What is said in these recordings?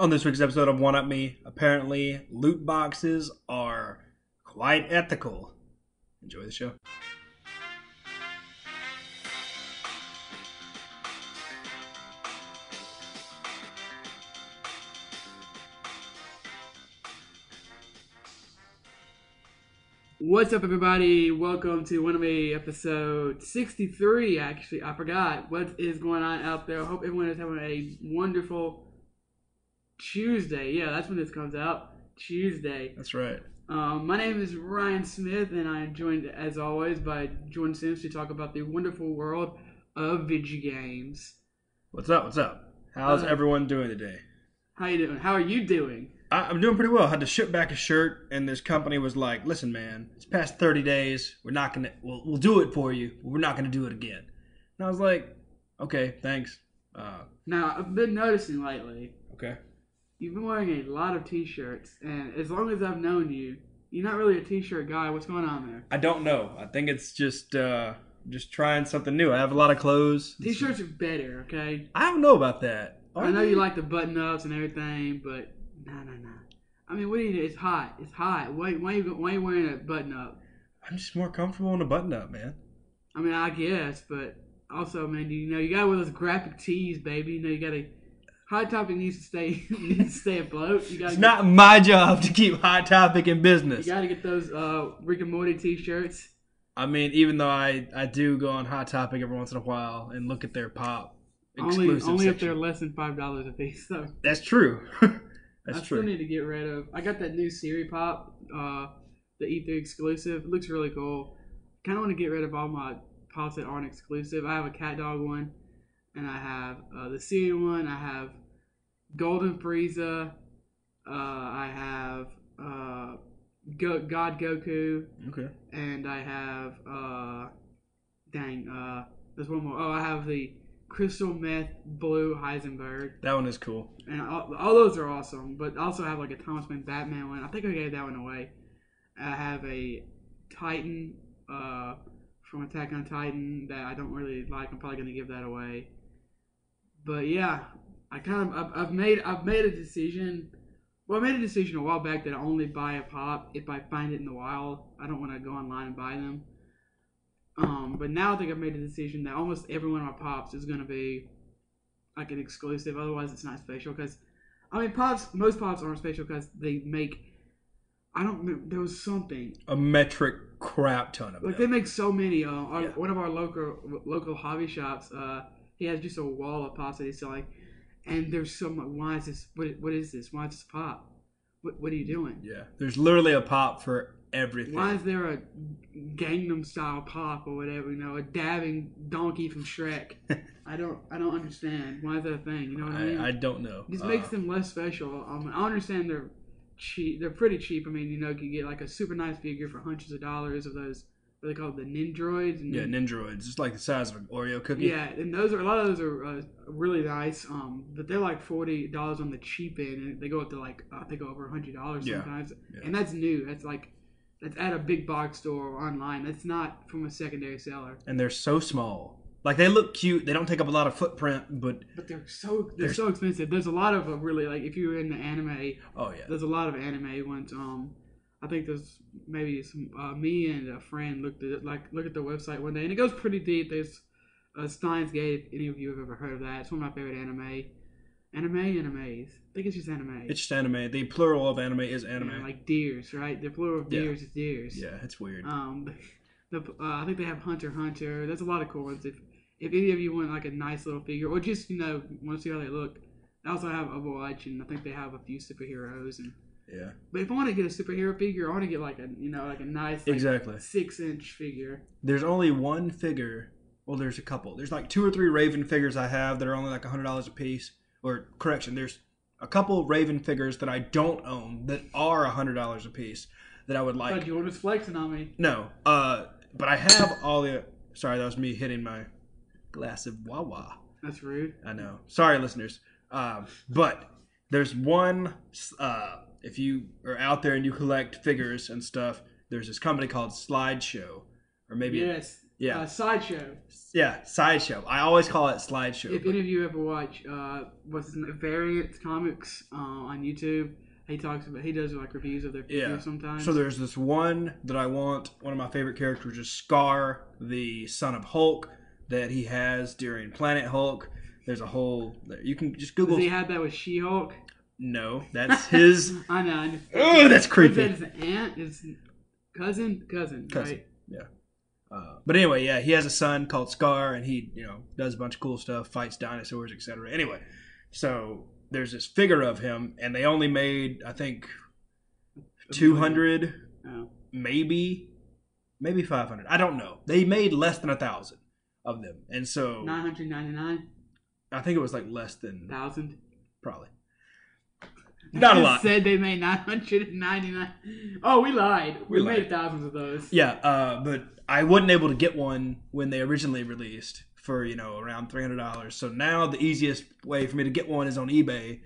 On this week's episode of One Up Me, apparently loot boxes are quite ethical. Enjoy the show. What's up, everybody? Welcome to One Up Me episode 63. Actually, I forgot what is going on out there. I hope everyone is having a wonderful Tuesday. Yeah, that's when this comes out. Tuesday. That's right. Um, my name is Ryan Smith, and I am joined, as always, by Jordan Sims to talk about the wonderful world of video games. What's up? What's up? How's Uh, everyone doing today? How you doing? How are you doing? I, I'm doing pretty well. I had to ship back a shirt, and this company was like, "Listen, man, it's past 30 days. We're not gonna. We'll, we'll do it for you. But we're not gonna do it again." And I was like, "Okay, thanks." Uh, Now, I've been noticing lately okay. You've been wearing a lot of t-shirts, and as long as I've known you, you're not really a t-shirt guy. What's going on there? I don't know. I think it's just uh, just trying something new. I have a lot of clothes. T-shirts are better, okay? I don't know about that. Are I know they? you like the button-ups and everything, but no, no, no. I mean, what do you do? It's hot. It's hot. Why, why, you, why you wearing a button-up? I'm just more comfortable in a button up, man. I mean, I guess, but also, man, you know, you gotta wear those graphic tees, baby. You know, you gotta. Hot Topic needs to stay needs to stay afloat. You gotta. It's get, not my job to keep Hot Topic in business. You gotta get those uh, Rick and Morty t-shirts. I mean, even though I, I do go on Hot Topic every once in a while and look at their pop Only, exclusive only if they're less than five dollars a piece. So. That's true. That's I still true. need to get rid of. I got that new Siri Pop, uh, the E3 exclusive. It looks really cool. Kind of want to get rid of all my pops that aren't exclusive. I have a cat dog one, and I have uh, the Siri one. I have Golden Frieza. Uh, I have uh, Go- God Goku, Okay. and I have uh, dang. Uh, there's one more. Oh, I have the Crystal Meth Blue Heisenberg. That one is cool. And all, all those are awesome, but I also have like a Thomas Wayne Batman one. I think I gave that one away. I have a Titan uh, from Attack on Titan that I don't really like. I'm probably gonna give that away. But yeah, I kind of I've, I've made I've made a decision. Well, I made a decision a while back that I only buy a pop if I find it in the wild. I don't want to go online and buy them. Um, but now I think I've made a decision that almost every one of my pops is gonna be like an exclusive. Otherwise, it's not special. Because I mean, pops. Most pops aren't special because they make. I don't. remember. There was something A metric crap ton of like them. they make so many. Uh, our, Yeah. One of our local local hobby shops. Uh, he has just a wall of that he's selling, and there's so much. Why is this? What? What is this? Why is this pop? What? What are you doing? yeah. There's literally a pop for everything. Why is there a Gangnam style pop or whatever? You know, a dabbing donkey from Shrek. I don't. I don't understand. Why is that a thing? You know what I mean? I, I don't know. Just Uh, makes them less special. Um, I understand they're cheap. They're pretty cheap. I mean, you know, you can get like a super nice figure for hundreds of dollars of those. They called? The Nendoroids. And yeah, Nendoroids. Just like the size of an Oreo cookie. yeah, and those are a lot of those are uh, really nice. Um, but they're like forty dollars on the cheap end, and they go up to like I think over hundred dollars Yeah, sometimes. yeah. And that's new. That's like that's at a big box store or online. That's not from a secondary seller. And they're so small. Like they look cute. They don't take up a lot of footprint, but But they're so they're They're- so expensive. There's a lot of uh, really like if you're into anime, oh yeah. there's a lot of anime ones. Um, I think there's maybe some uh, me and a friend looked at it, like look at the website one day, and it goes pretty deep. There's uh, Steins Gate. If any of you have ever heard of that, it's one of my favorite anime. Anime, animes. I think it's just anime. It's just anime. The plural of anime is anime. Yeah, like deers, right? The plural of Yeah. deers is deers. yeah, it's weird. Um, the, uh, I think they have Hunter Hunter. There's a lot of cool ones. If if any of you want like a nice little figure, or just you know want to see how they look, they also have Overwatch, and I think they have a few superheroes. And yeah. but if I want to get a superhero figure, I want to get like a you know like a nice like, Exactly. six inch figure. There's only one figure. Well, there's a couple. There's like two or three Raven figures I have that are only like hundred dollars a piece. Or correction, there's a couple Raven figures that I don't own that are hundred dollars a piece that I would like. But Jordan's flexing on me. No, uh, but I have all the. Sorry, that was me hitting my glass of Wawa. That's rude. I know. Sorry, listeners. Um, but there's one. Uh, if you are out there and you collect figures and stuff, there's this company called Slideshow, or maybe Yes. Yeah, Uh, sideshow. yeah, sideshow. I always call it slideshow. If any of you ever watch uh, what's his name, Variant Comics uh, on YouTube, he talks about he does like reviews of their figures Yeah. sometimes. So there's this one that I want. One of my favorite characters is Skaar, the son of Hulk, that he has during Planet Hulk. There's a whole. You can just Does Google. he had that with She-Hulk? No, that's his. I know. I just, oh, that's creepy. that, his aunt? His cousin? Cousin, Cousin. right? Uh, but anyway, yeah, he has a son called Skaar, and he, you know, does a bunch of cool stuff, fights dinosaurs, etc. Anyway, so there's this figure of him, and they only made, I think, 200, Oh. maybe, maybe 500. I don't know. They made less than a thousand of them, and so nine hundred ninety nine. I think it was like less than thousand, probably. Not a lot. said they made 999. Oh, we lied. We, We made thousands of those. Yeah, uh, but I wasn't able to get one when they originally released for you know around three hundred dollars. So now the easiest way for me to get one is on eBay,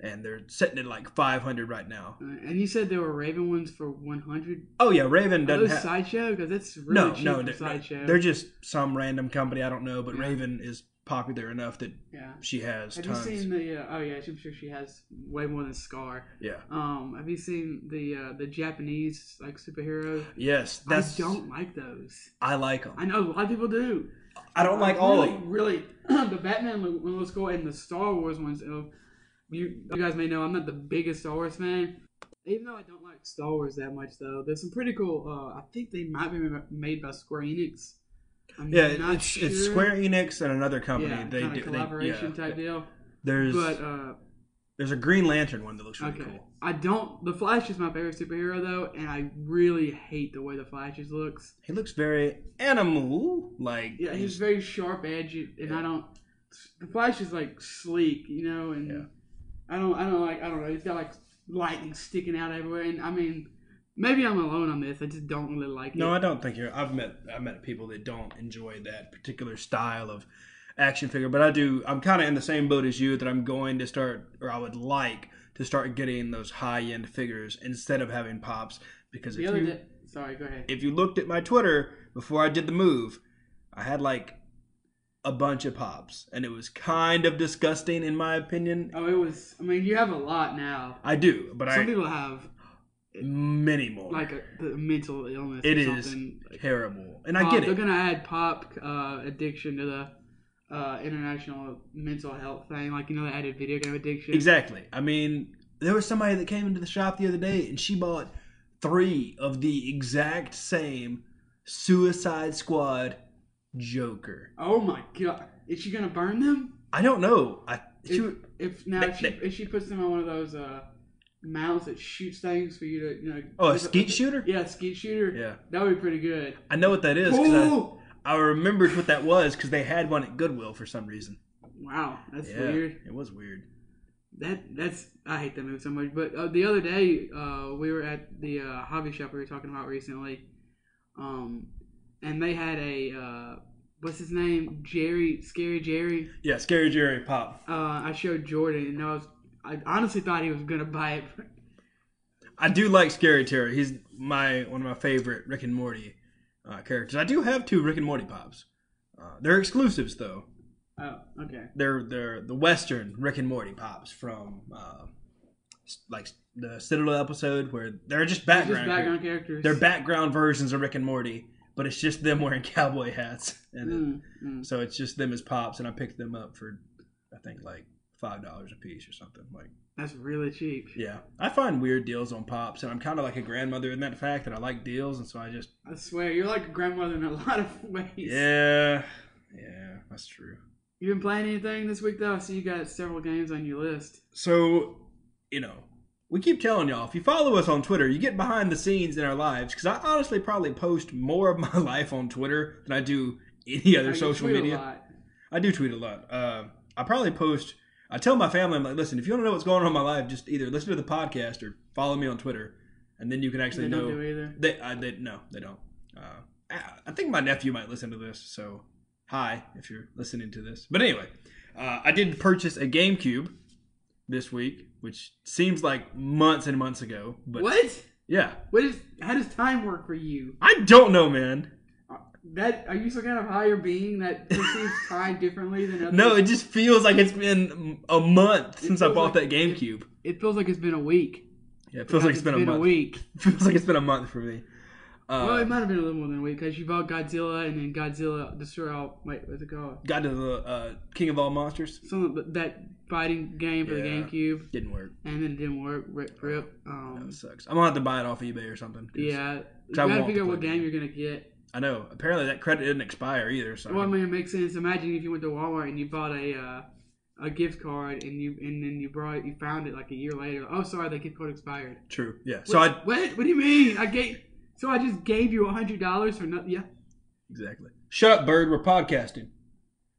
and they're sitting at like five hundred right now. Uh, And you said there were Raven ones for 100. Oh yeah, Raven doesn't those have. Sideshow? Because that's really no, cheap no, they're, Sideshow. they're just some random company I don't know, but Yeah. Raven is popular enough that yeah. she has Have tons. you seen the? Uh, oh yeah, I'm sure she has way more than Skaar. yeah. Um, have you seen the uh, the Japanese like superhero? Yes, that's. I don't like those. I like them. I know a lot of people do. I don't like all really, of them. Really, the Batman one looks cool, and the Star Wars ones. You, you guys may know I'm not the biggest Star Wars fan. Even though I don't like Star Wars that much, though, there's some pretty cool. Uh, I think they might be made by Square Enix. I'm Yeah, not it's, it's. Square Enix and another company. Yeah, they kind do of they- collaboration yeah. type deal. There's But uh, there's a Green Lantern one that looks really okay, cool. I don't. The Flash is my favorite superhero though, and I really hate the way the Flash looks. He looks very animal like. Yeah, he's very sharp edge, and I don't. The Flash is like sleek, you know, and Yeah. I don't, I don't like, I don't know. He's got like lightning sticking out everywhere, and I mean, maybe I'm alone on this. I just don't really like No, it. No, I don't think you're. I've met I've met people that don't enjoy that particular style of action figure, but I do. I'm kind of in the same boat as you that I'm going to start, or I would like to start getting those high end figures instead of having pops. Because the if other you day, sorry, go ahead. if you looked at my Twitter before I did the move, I had like a bunch of pops, and it was kind of disgusting in my opinion. Oh, it was. I mean, you have a lot now. I do, but Some I people have many more. like a, the mental illness. It or is. Like, terrible, and I uh, get They're gonna add pop uh, addiction to the uh, international mental health thing. Like you know, they added video game addiction. Exactly. I mean, there was somebody that came into the shop the other day and she bought three of the exact same Suicide Squad Joker. Oh my god! Is she gonna burn them? I don't know. I she, If, if now They- if she, they- if she puts them on one of those uh, mounts that shoots things for you to you know. oh a skeet shooter. Yeah, skeet shooter. Yeah, That would be pretty good. I know what that is! I, I remembered what that was because they had one at Goodwill for some reason. Wow, that's yeah, weird. it was weird. That that's I hate that movie so much. But uh, the other day, uh, we were at the uh, hobby shop we were talking about recently, um, and they had a uh, what's his name, Jerry, Scary Jerry. Yeah, Scary Jerry pop. Uh, I showed Jordan, and I was I honestly thought he was gonna buy it. I do like Scary Terry. He's my one of my favorite Rick and Morty uh, characters. I do have two Rick and Morty pops. Uh, they're exclusives though. oh, okay. they're they're the Western Rick and Morty pops from uh, like the Citadel episode where they're just background. just background characters. They're background versions of Rick and Morty, but it's just them wearing cowboy hats, and Mm, mm. so it's just them as pops. And I picked them up for I think like five dollars a piece or something. Like That's really cheap. yeah, I find weird deals on pops, and I'm kind of like a grandmother in that fact that I like deals, and so I just I swear, you're like a grandmother in a lot of ways. yeah yeah that's true. You been playing anything this week though? I see you got several games on your list. So, you know, we keep telling y'all if you follow us on Twitter, you get behind the scenes in our lives. Because I honestly probably post more of my life on Twitter than I do any other social media. lot. I do tweet a lot. Uh, I probably post. I tell my family, I'm like, listen, if you want to know what's going on in my life, just either listen to the podcast or follow me on Twitter, and then you can actually They know. don't do either. They, I, they no, they don't. Uh, I, I think my nephew might listen to this, so hi if you're listening to this. But anyway, uh, I did purchase a GameCube this week, which seems like months and months ago. But What? yeah, What is? How does time work for you? I don't know, man. That are you some kind of higher being that perceives time differently than others? No, it just feels like it's been a month since I bought like- that GameCube. it feels like it's been a week. Yeah, it feels like it's been, a month. week. feels like it's been a month for me. Uh, well, it might have been a little more than a week because you bought Godzilla and then Godzilla Destroy All. Wait, what's it called? the uh, King of All Monsters. Some that fighting game for the GameCube, Didn't work. and then it didn't work. Rip, rip. Um, That sucks. I'm gonna have to buy it off eBay or something. 'cause yeah, you gotta figure out what game you're gonna get. I know. Apparently that credit didn't expire either. So Well, I mean, it makes sense. Imagine if you went to Walmart and you bought a uh, a gift card and you and then you brought you found it like a year later. Oh, sorry, that gift card expired. true. Yeah. So I what? What do you mean? I gave. So I just gave you a hundred dollars for nothing. Yeah, exactly. Shut up, bird. We're podcasting.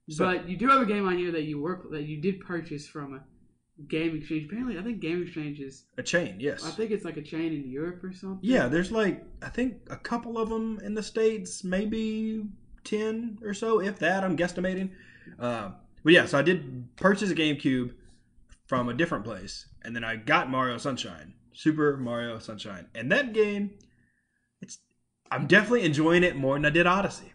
So- but you do have a game on here that you work that you did purchase from a game exchange. Apparently, I think game exchange is. A chain. Yes. I think it's like a chain in Europe or something. Yeah, there's like I think a couple of them in the states, maybe ten or so, if that. I'm guesstimating. Uh, but yeah, so I did purchase a GameCube from a different place, and then I got Mario Sunshine, Super Mario Sunshine, and that game, it's I'm definitely enjoying it more than I did Odyssey.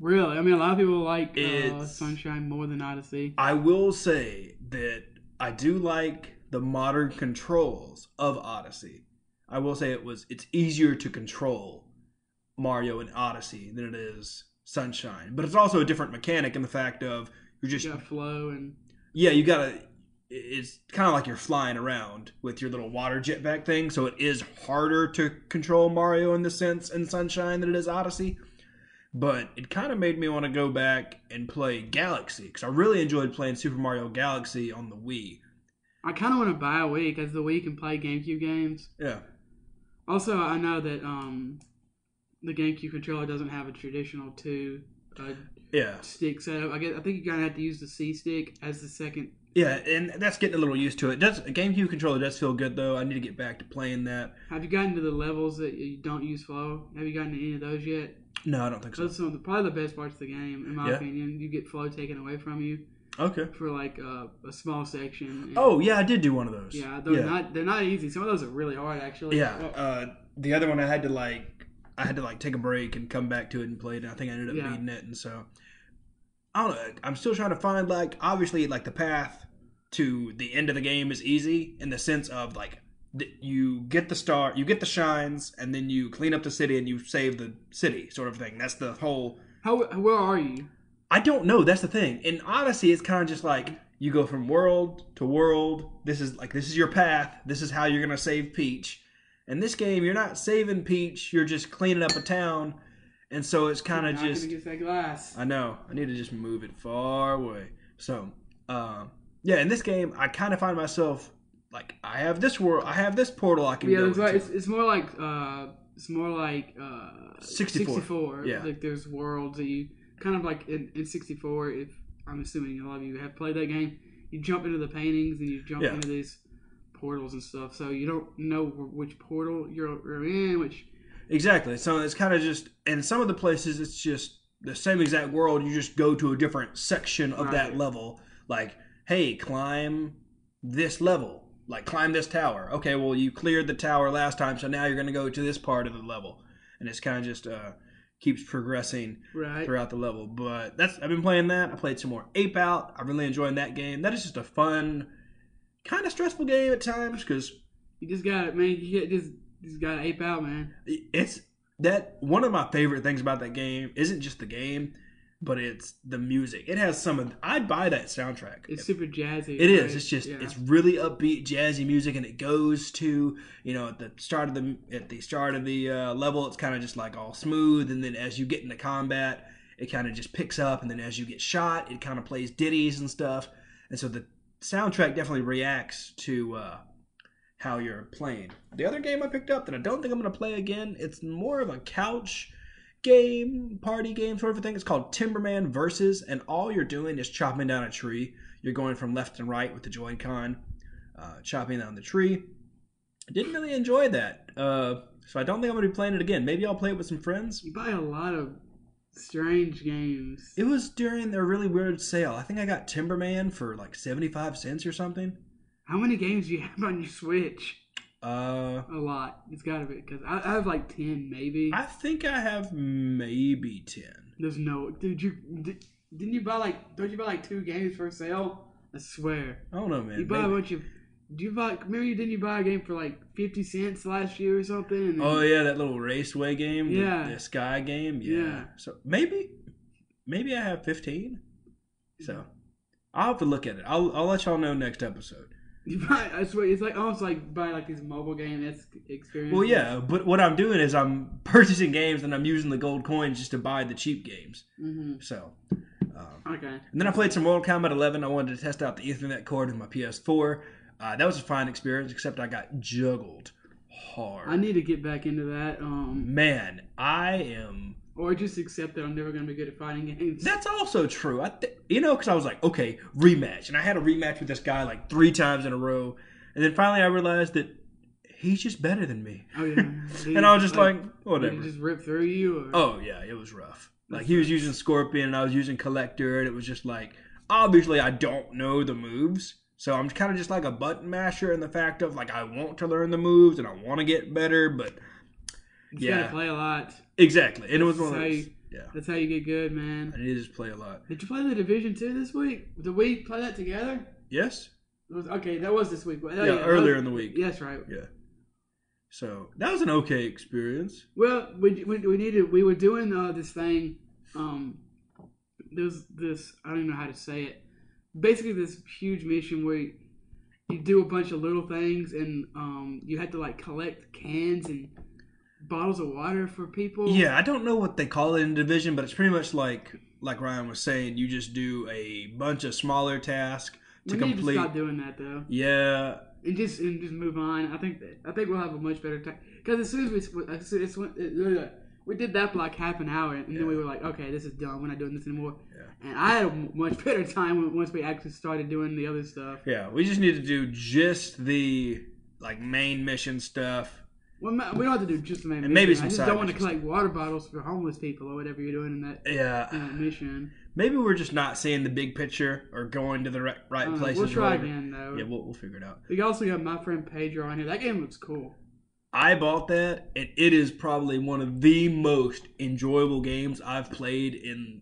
Really? I mean, a lot of people like uh, Sunshine more than Odyssey. I will say that I do like the modern controls of Odyssey. I will say it was it's easier to control Mario in Odyssey than it is Sunshine, but it's also a different mechanic in the fact of you're just You flow and yeah you gotta it's kind of like you're flying around with your little water jetpack thing, so it is harder to control Mario in the sense in Sunshine than it is Odyssey. But it kind of made me want to go back and play Galaxy because I really enjoyed playing Super Mario Galaxy on the Wii. I kind of want to buy a Wii because the Wii can play GameCube games. Yeah, Also, I know that um, the GameCube controller doesn't have a traditional two uh, yeah, stick setup. I guess I think you gotta have to use the C stick as the second. yeah, and that's getting a little used to it. Does a GameCube controller does feel good though? I need to get back to playing that. Have you gotten to the levels that you don't use flow? Have you gotten to any of those yet? No, I don't think so. Are some of the, probably the best parts of the game, in my Yeah. opinion. You get flow taken away from you Okay. for like uh, a small section. and- Oh yeah, I did do one of those. yeah, they're not they're not easy. Some of those are really hard, actually. Yeah. Uh, the other one I had to like, I had to like take a break and come back to it and play it. And I think I ended up Yeah. beating it, and so I don't know. I'm still trying to find like obviously like the path to the end of the game is easy in the sense of like you get the star, you get the shines, and then you clean up the city and you save the city, sort of thing. That's the whole. how where are you? I don't know. That's the thing. In Odyssey, it's kind of just like you go from world to world. This is like this is your path. This is how you're gonna save Peach. In this game, you're not saving Peach. You're just cleaning up a town, and so it's kind of just. get that glass. I know. I need to just move it far away. So, um, yeah. In this game, I kind of find myself like I have this world. I have this portal I can Yeah, go it's, like, it's, it's more like uh, it's more like uh, 64. 64. Yeah. like there's worlds that you kind of like in, in 64. If I'm assuming a lot of you have played that game, you jump into the paintings and you jump Yeah. into these portals and stuff. So you don't know which portal you're, you're in, which Exactly. So it's kind of just, in some of the places, it's just the same exact world. You just go to a different section of that level. Like, hey, climb this level. Like, climb this tower. Okay, well, you cleared the tower last time, so now you're going to go to this part of the level. And it's kind of just uh, keeps progressing right. throughout the level. But that's I've been playing that. I played some more Ape Out. I'm really enjoying that game. That is just a fun, kind of stressful game at times because You just got it, man. You just just got to ape out, man. it's that one of my favorite things about that game isn't just the game, but it's the music. It has some of I'd buy that soundtrack. It's super jazzy. It is. right? It's just Yeah. it's really upbeat, jazzy music, and it goes to you know at the start of the at the start of the uh, level, it's kind of just like all smooth, and then as you get into combat, it kind of just picks up, and then as you get shot, it kind of plays ditties and stuff, and so the soundtrack definitely reacts to uh, how you're playing. The other game I picked up that I don't think I'm going to play again, it's more of a couch game, party game sort of a thing. It's called Timberman Versus, and all you're doing is chopping down a tree. You're going from left and right with the Joy-Con, uh, chopping down the tree. I didn't really enjoy that, uh, so I don't think I'm going to be playing it again. Maybe I'll play it with some friends. You buy a lot of strange games. It was during their really weird sale. I think I got Timberman for like 75 cents or something. How many games do you have on your Switch? Uh, A lot. It's gotta be because I, I have like ten, maybe. I think I have maybe ten. There's no, dude. You did, didn't you buy like? Don't you buy like two games for sale? I swear. I don't know, man. You buy a bunch of. Do you buy? Remember, you didn't you buy a game for like fifty cents last year or something? And then- Oh yeah, that little raceway game. the- Yeah. The, Sky game. Yeah. Yeah. So maybe, maybe I have fifteen. So I'll have to look at it. I'll I'll let y'all know next episode. You buy. I swear, it's like almost like buy like these mobile game experience. Well, yeah, but what I'm doing is I'm purchasing games and I'm using the gold coins just to buy the cheap games. hmm So, um, Okay. and then I played some Mortal Kombat 11. I wanted to test out the Ethernet cord in my PS4. Uh, that was a fine experience, except I got juggled hard. I need to get back into that. Um, Man, I am. Or just accept that I'm never gonna be good at fighting games. That's also true. I th- you know, because I was like, okay, rematch, and I had a rematch with this guy like three times in a row, and then finally I realized that he's just better than me, Oh yeah. and I was just like, Did whatever. just rip through you? Or? Oh yeah, it was rough. Like he was using Scorpion and I was using Collector, and it was just like obviously I don't know the moves, so I'm kind of just like a button masher in the fact of like I want to learn the moves and I want to get better, but you yeah. gotta play a lot. Exactly, and it was one of those. Yeah, That's how you get good, man. I need to just play a lot. Did you play the Division Two this week? Did we play that together? Yes. Was, okay, that was this week. Oh, Yeah, that earlier was- in the week. Yes, right. Yeah. So that was an okay experience. Well, we, we, we needed we were doing uh, this thing. Um, there's this I don't even know how to say it. Basically, this huge mission where you, you do a bunch of little things, and um, you had to like collect cans and bottles of water for people. Yeah, I don't know what they call it in division, but it's pretty much like like Ryan was saying. You just do a bunch of smaller tasks to we need to stop doing that though, yeah, and just and just move on. I think that, I think we'll have a much better time because as soon as we as soon as we, uh, we did that for like half an hour, and then we were like, okay, this is done. We're not doing this anymore. Yeah. And I had a much better time once we actually started doing the other stuff. yeah. We just need to do just the like main mission stuff. Well, we don't have to do just the main mission. maybe I just don't want to collect water bottles for homeless people or whatever you're doing in that, Yeah, in that mission. maybe we're just not seeing the big picture or going to the right, right Uh, places. we'll try again though. Yeah, we'll, we'll figure it out. we also got my friend Pedro on here. That game looks cool. I bought that, and it is probably one of the most enjoyable games I've played in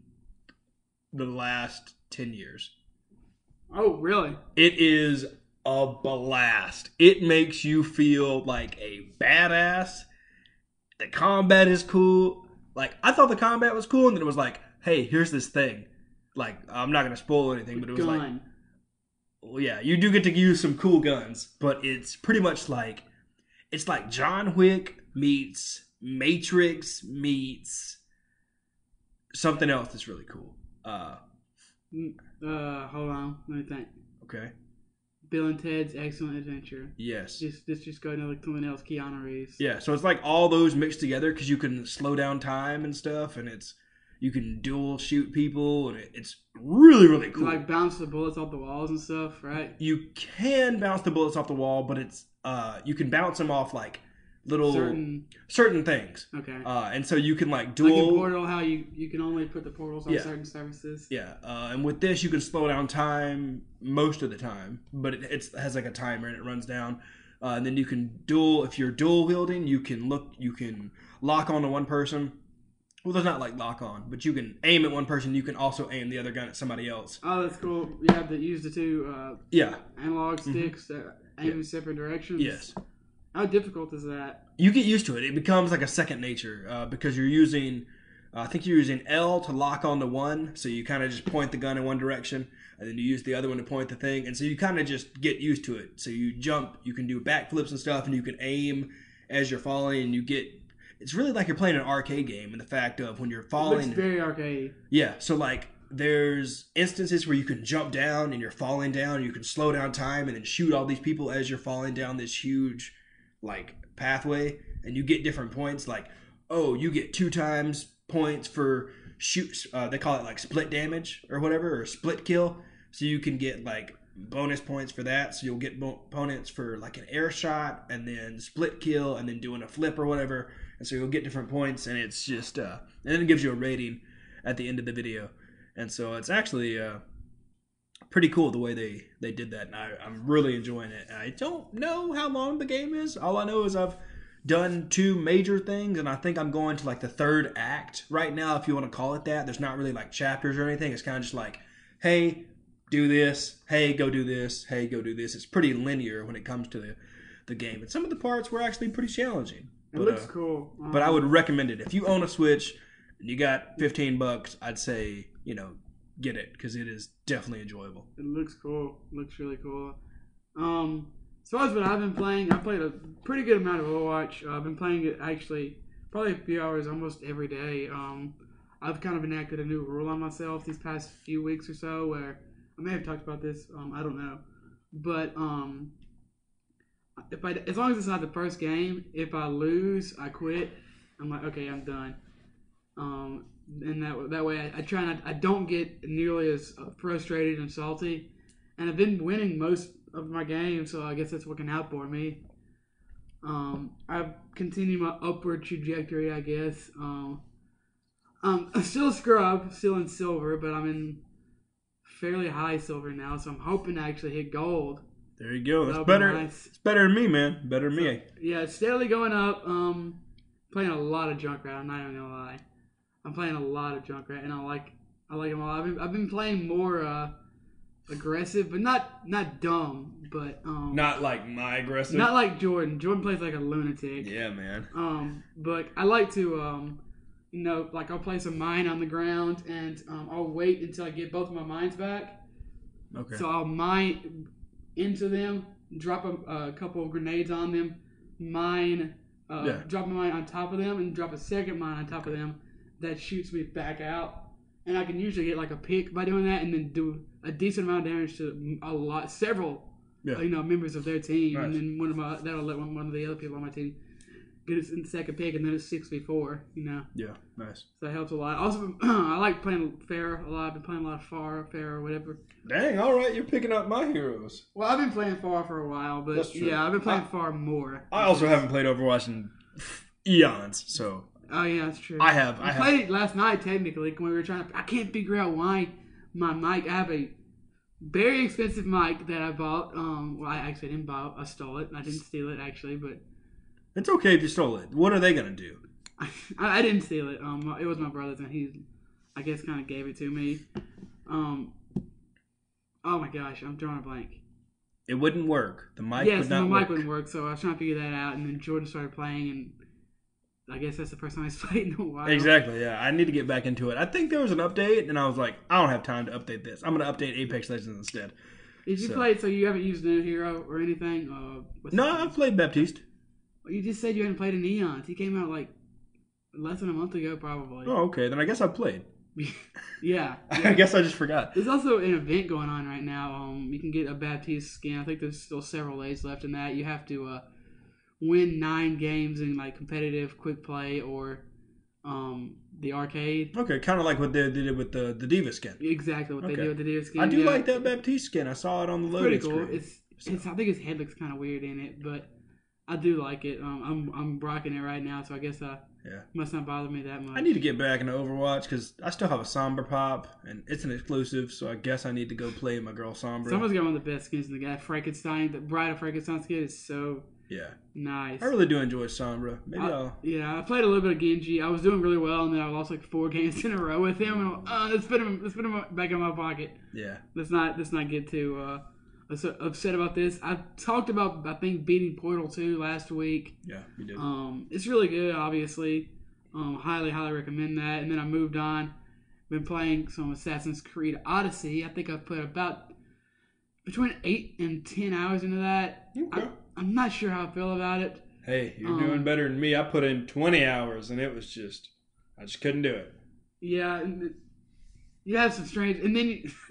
the last 10 years. Oh, really? It is a blast. It makes you feel like a badass. The combat is cool. Like, I thought the combat was cool, and then it was like, hey, here's this thing. Like, I'm not going to spoil anything, but it was like, Gun. well, yeah, you do get to use some cool guns, but it's pretty much like it's like John Wick meets Matrix meets something else that's really cool. Uh, Mm, uh, hold on. Let me think. okay. Bill and Ted's Excellent Adventure. Yes. Just, just, just go to like something else. Keanu Reeves. Yeah. So it's like all those mixed together because you can slow down time and stuff, and it's you can dual shoot people, and it, it's really really cool. Like bounce the bullets off the walls and stuff, right? you can bounce the bullets off the wall, but it's uh you can bounce them off like little certain, Certain. things. Okay. Uh, and so you can like like dual. in Portal, how you you can only put the portals on Yeah. certain services. Yeah, uh, and with this you can slow down time most of the time, but it it's, has like a timer and it runs down. Uh, and then you can dual if you're dual wielding, you can look, you can lock on to one person. Well, there's not like lock on, but you can aim at one person. You can also aim the other gun at somebody else. Oh, that's cool. You have to use the two uh, Yeah, analog sticks that aim Yeah. in separate directions. yes. How difficult is that? You get used to it. It becomes like a second nature uh, because you're using. Uh, I think you're using L to lock onto one, so you kind of just point the gun in one direction, and then you use the other one to point the thing, and so you kind of just get used to it. So you jump, you can do backflips and stuff, and you can aim as you're falling, and you get. It's really like you're playing an arcade game, in the fact of when you're falling. very arcade. Yeah, so like there's instances where you can jump down and you're falling down, you can slow down time and then shoot all these people as you're falling down this huge like pathway and you get different points like oh, you get two times points for shoots uh, they call it like split damage or whatever or split kill. So you can get like bonus points for that. So you'll get opponents for like an air shot and then split kill and then doing a flip or whatever. And so you'll get different points and it's just uh and then it gives you a rating at the end of the video. And so it's actually uh pretty cool the way they they did that, and I, I'm really enjoying it. And I don't know how long the game is. All I know is I've done two major things, and I think I'm going to like the third act right now, if you want to call it that. There's not really like chapters or anything. It's kind of just like, hey, do this. Hey, go do this. Hey, go do this. It's pretty linear when it comes to the the game, and some of the parts were actually pretty challenging. It But, looks uh, cool. but I Um, would recommend it if you own a Switch and you got 15 bucks. I'd say you know get it because it is definitely enjoyable. It looks cool. Looks really cool. Um, as far as what I've been playing, I played a pretty good amount of Overwatch. Uh, I've been playing it actually probably a few hours almost every day. Um, I've kind of enacted a new rule on myself these past few weeks or so where I may have talked about this. Um, I don't know, but um, if I as long as it's not the first game, if I lose, I quit. I'm like, okay, I'm done. Um, and that that way I, I try not I don't get nearly as frustrated and salty. And I've been winning most of my games, so I guess that's working out for me. Um, I've continued my upward trajectory, I guess. Um, um, I'm still a scrub, still in silver, but I'm in fairly high silver now, so I'm hoping to actually hit gold. There you go. Be better. nice. It's better than me, man. Better than me. Yeah, it's steadily going up. Um, playing a lot of Junkrat. I'm not even gonna lie. I'm playing a lot of Junkrat, and I like I like them all. I've been, I've been playing more uh, aggressive, but not not dumb, but um, Not like my aggressive. not like Jordan. Jordan plays like a lunatic. yeah, man. Um, but I like to um, you know, like I'll play some mine on the ground, and um, I'll wait until I get both of my mines back. Okay. So I'll mine into them, drop a, a couple of grenades on them, mine, uh, Yeah. drop a mine on top of them, and drop a second mine on top of them that shoots me back out. And I can usually get like a pick by doing that, and then do a decent amount of damage to a lot, several, Yeah. you know, members of their team, and then one of my that'll let one, one of the other people on my team get us in the second pick, and then it's six v four, you know. yeah. Nice. So that helps a lot. Also, I like playing Fair a lot. I've been playing a lot of Far, Fair, or whatever. Dang. All right. You're picking up my heroes. Well, I've been playing Far for a while, but yeah, I've been playing I- Far more. I also haven't played Overwatch in eons, so Oh yeah, that's true. I have. I I have. played it last night technically when we were trying to. I can't figure out why my mic. I have a very expensive mic that I bought. Um, well, I actually didn't buy. I stole it. I didn't steal it actually, but It's okay if you stole it. What are they gonna do? I, I didn't steal it. Um, it was my brother's, and he, I guess, kind of gave it to me. Um. Oh my gosh, I'm drawing a blank. It wouldn't work. The mic yes, would not my mic work. wouldn't work, so I was trying to figure that out, and then Jordan started playing, and I guess that's the first time he's played in a while. Exactly. Yeah, I need to get back into it. I think there was an update, and I was like, I don't have time to update this. I'm gonna update Apex Legends instead. Did you So- play? So you haven't used a new hero or anything? Uh, what's No, I've played Baptiste. You just said you hadn't played in Eons. He came out like less than a month ago, probably. Oh, okay. Then I guess I played. yeah. I guess I just forgot. There's also an event going on right now. Um, you can get a Baptiste skin. I think there's still several days left in that. You have to uh, win nine games in like competitive quick play or um, the arcade. Okay, kind of like what they, they did with the the D.Va skin. Exactly what Okay. they did with the Deer skin. I do yeah. like that Baptiste skin. I saw it on the It's loading cool. screen. It's, it's I think his head looks kind of weird in it, but I do like it. Um, I'm I'm rocking it right now, so I guess uh Yeah. must not bother me that much. I need to get back into Overwatch because I still have a Sombra pop, and it's an exclusive. So I guess I need to go play my girl Sombra. Someone's got one of the best skins in the guy. Frankenstein, the Bride of Frankenstein skin is so yeah, nice. I really do enjoy Sombra. Maybe I- I'll. yeah, I played a little bit of Genji. I was doing really well, and then I lost like four games in a row with him. And I'm, uh, let's put him, let's put him back in my pocket. Yeah. Let's not, let's not get too uh, ups- upset about this. I talked about, I think, beating Portal 2 last week. Yeah, you did. Um, it's really good, obviously. Um, highly, highly recommend that. And then I moved on. Been playing some Assassin's Creed Odyssey. I think I've put about between eight and ten hours into that. Okay. I, I'm not sure how I feel about it. Hey, you're Um, doing better than me. I put in 20 hours, and it was just, I just couldn't do it. Yeah, you have some strange, and then you,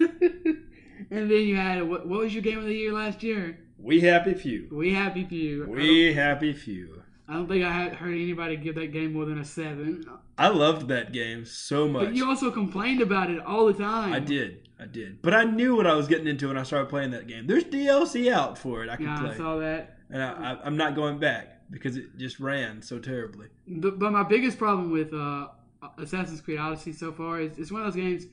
and then you had what? What was your game of the year last year? We happy few. We Happy Few. We happy few. I don't think I heard anybody give that game more than a seven. I loved that game so much. But you also complained about it all the time. I did, I did. But I knew what I was getting into when I started playing that game. There's DLC out for it I can Yeah, play, I saw that. And I, I, I'm not going back because it just ran so terribly. But, but my biggest problem with uh, Assassin's Creed Odyssey so far is it's one of those games.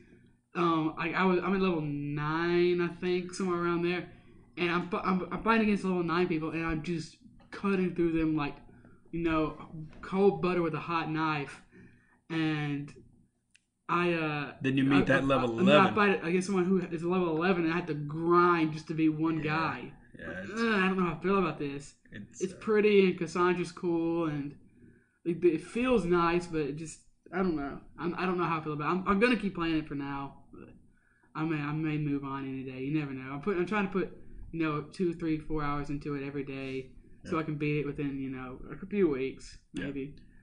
um, I, I was I'm at level nine, I think, somewhere around there, and I'm I'm, I'm fighting against level nine people, and I'm just cutting through them like, you know, cold butter with a hot knife, and I uh. Then you meet I- that I- level I, then I eleven. fight against someone who is level eleven, and I have to grind just to be one Yeah. guy. Yeah, I don't know how I feel about this. it's, It's uh, pretty, and Kassandra's cool, and it, it feels nice, but it just I don't know. I'm, I don't know how I feel about. it. I'm, I'm gonna keep playing it for now, but I may I may move on any day. You never know. I'm put I'm trying to put you know two, three, four hours into it every day, so I can beat it within you know a few weeks Yeah.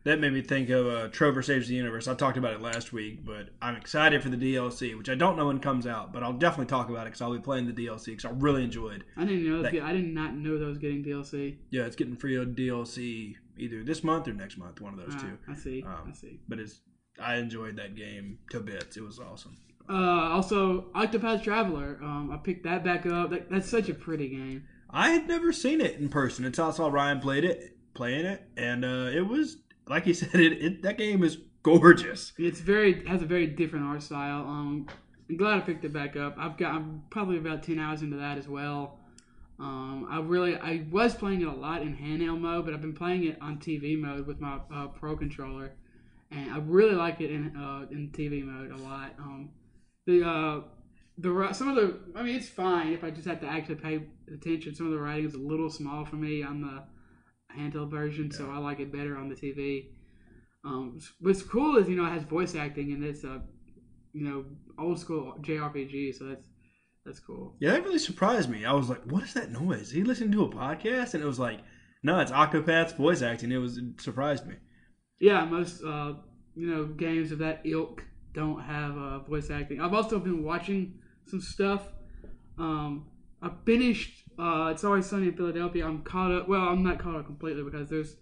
That made me think of uh, Trover Saves the Universe. I talked about it last week, but I'm excited for the DLC, which I don't know when comes out, but I'll definitely talk about it because I'll be playing the DLC because I really enjoyed. I didn't know. That, I did not know that was getting DLC. Yeah, it's getting free DLC either this month or next month, one of those Ah, two. I see. Um, I see. But it's I enjoyed that game to bits. It was awesome. Uh, also, Octopath Traveler. Um, I picked that back up. That, that's such a pretty game. I had never seen it in person until I saw Ryan played it, playing it, and uh, it was like you said. It, it that game is gorgeous. It's very has a very different art style. Um, I'm glad I picked it back up. I've got I'm probably about ten hours into that as well. Um, I really I was playing it a lot in handheld mode, but I've been playing it on TV mode with my uh, Pro controller, and I really like it in uh, in TV mode a lot. Um, the uh, the some of the I mean it's fine if I just have to actually pay attention. Some of the writing is a little small for me on the handheld version, so I like it better on the TV. Um, what's cool is you know it has voice acting and it's a you know old school JRPG, so that's that's cool. Yeah, that really surprised me. I was like, "What is that noise?" He listened to a podcast? And it was like, "No, it's Octopath's voice acting." It was it surprised me. Yeah, most uh, you know games of that ilk don't have uh, voice acting. I've also been watching some stuff. Um, I finished. Uh, it's always sunny in Philadelphia. I'm caught up. Well, I'm not caught up completely because there's.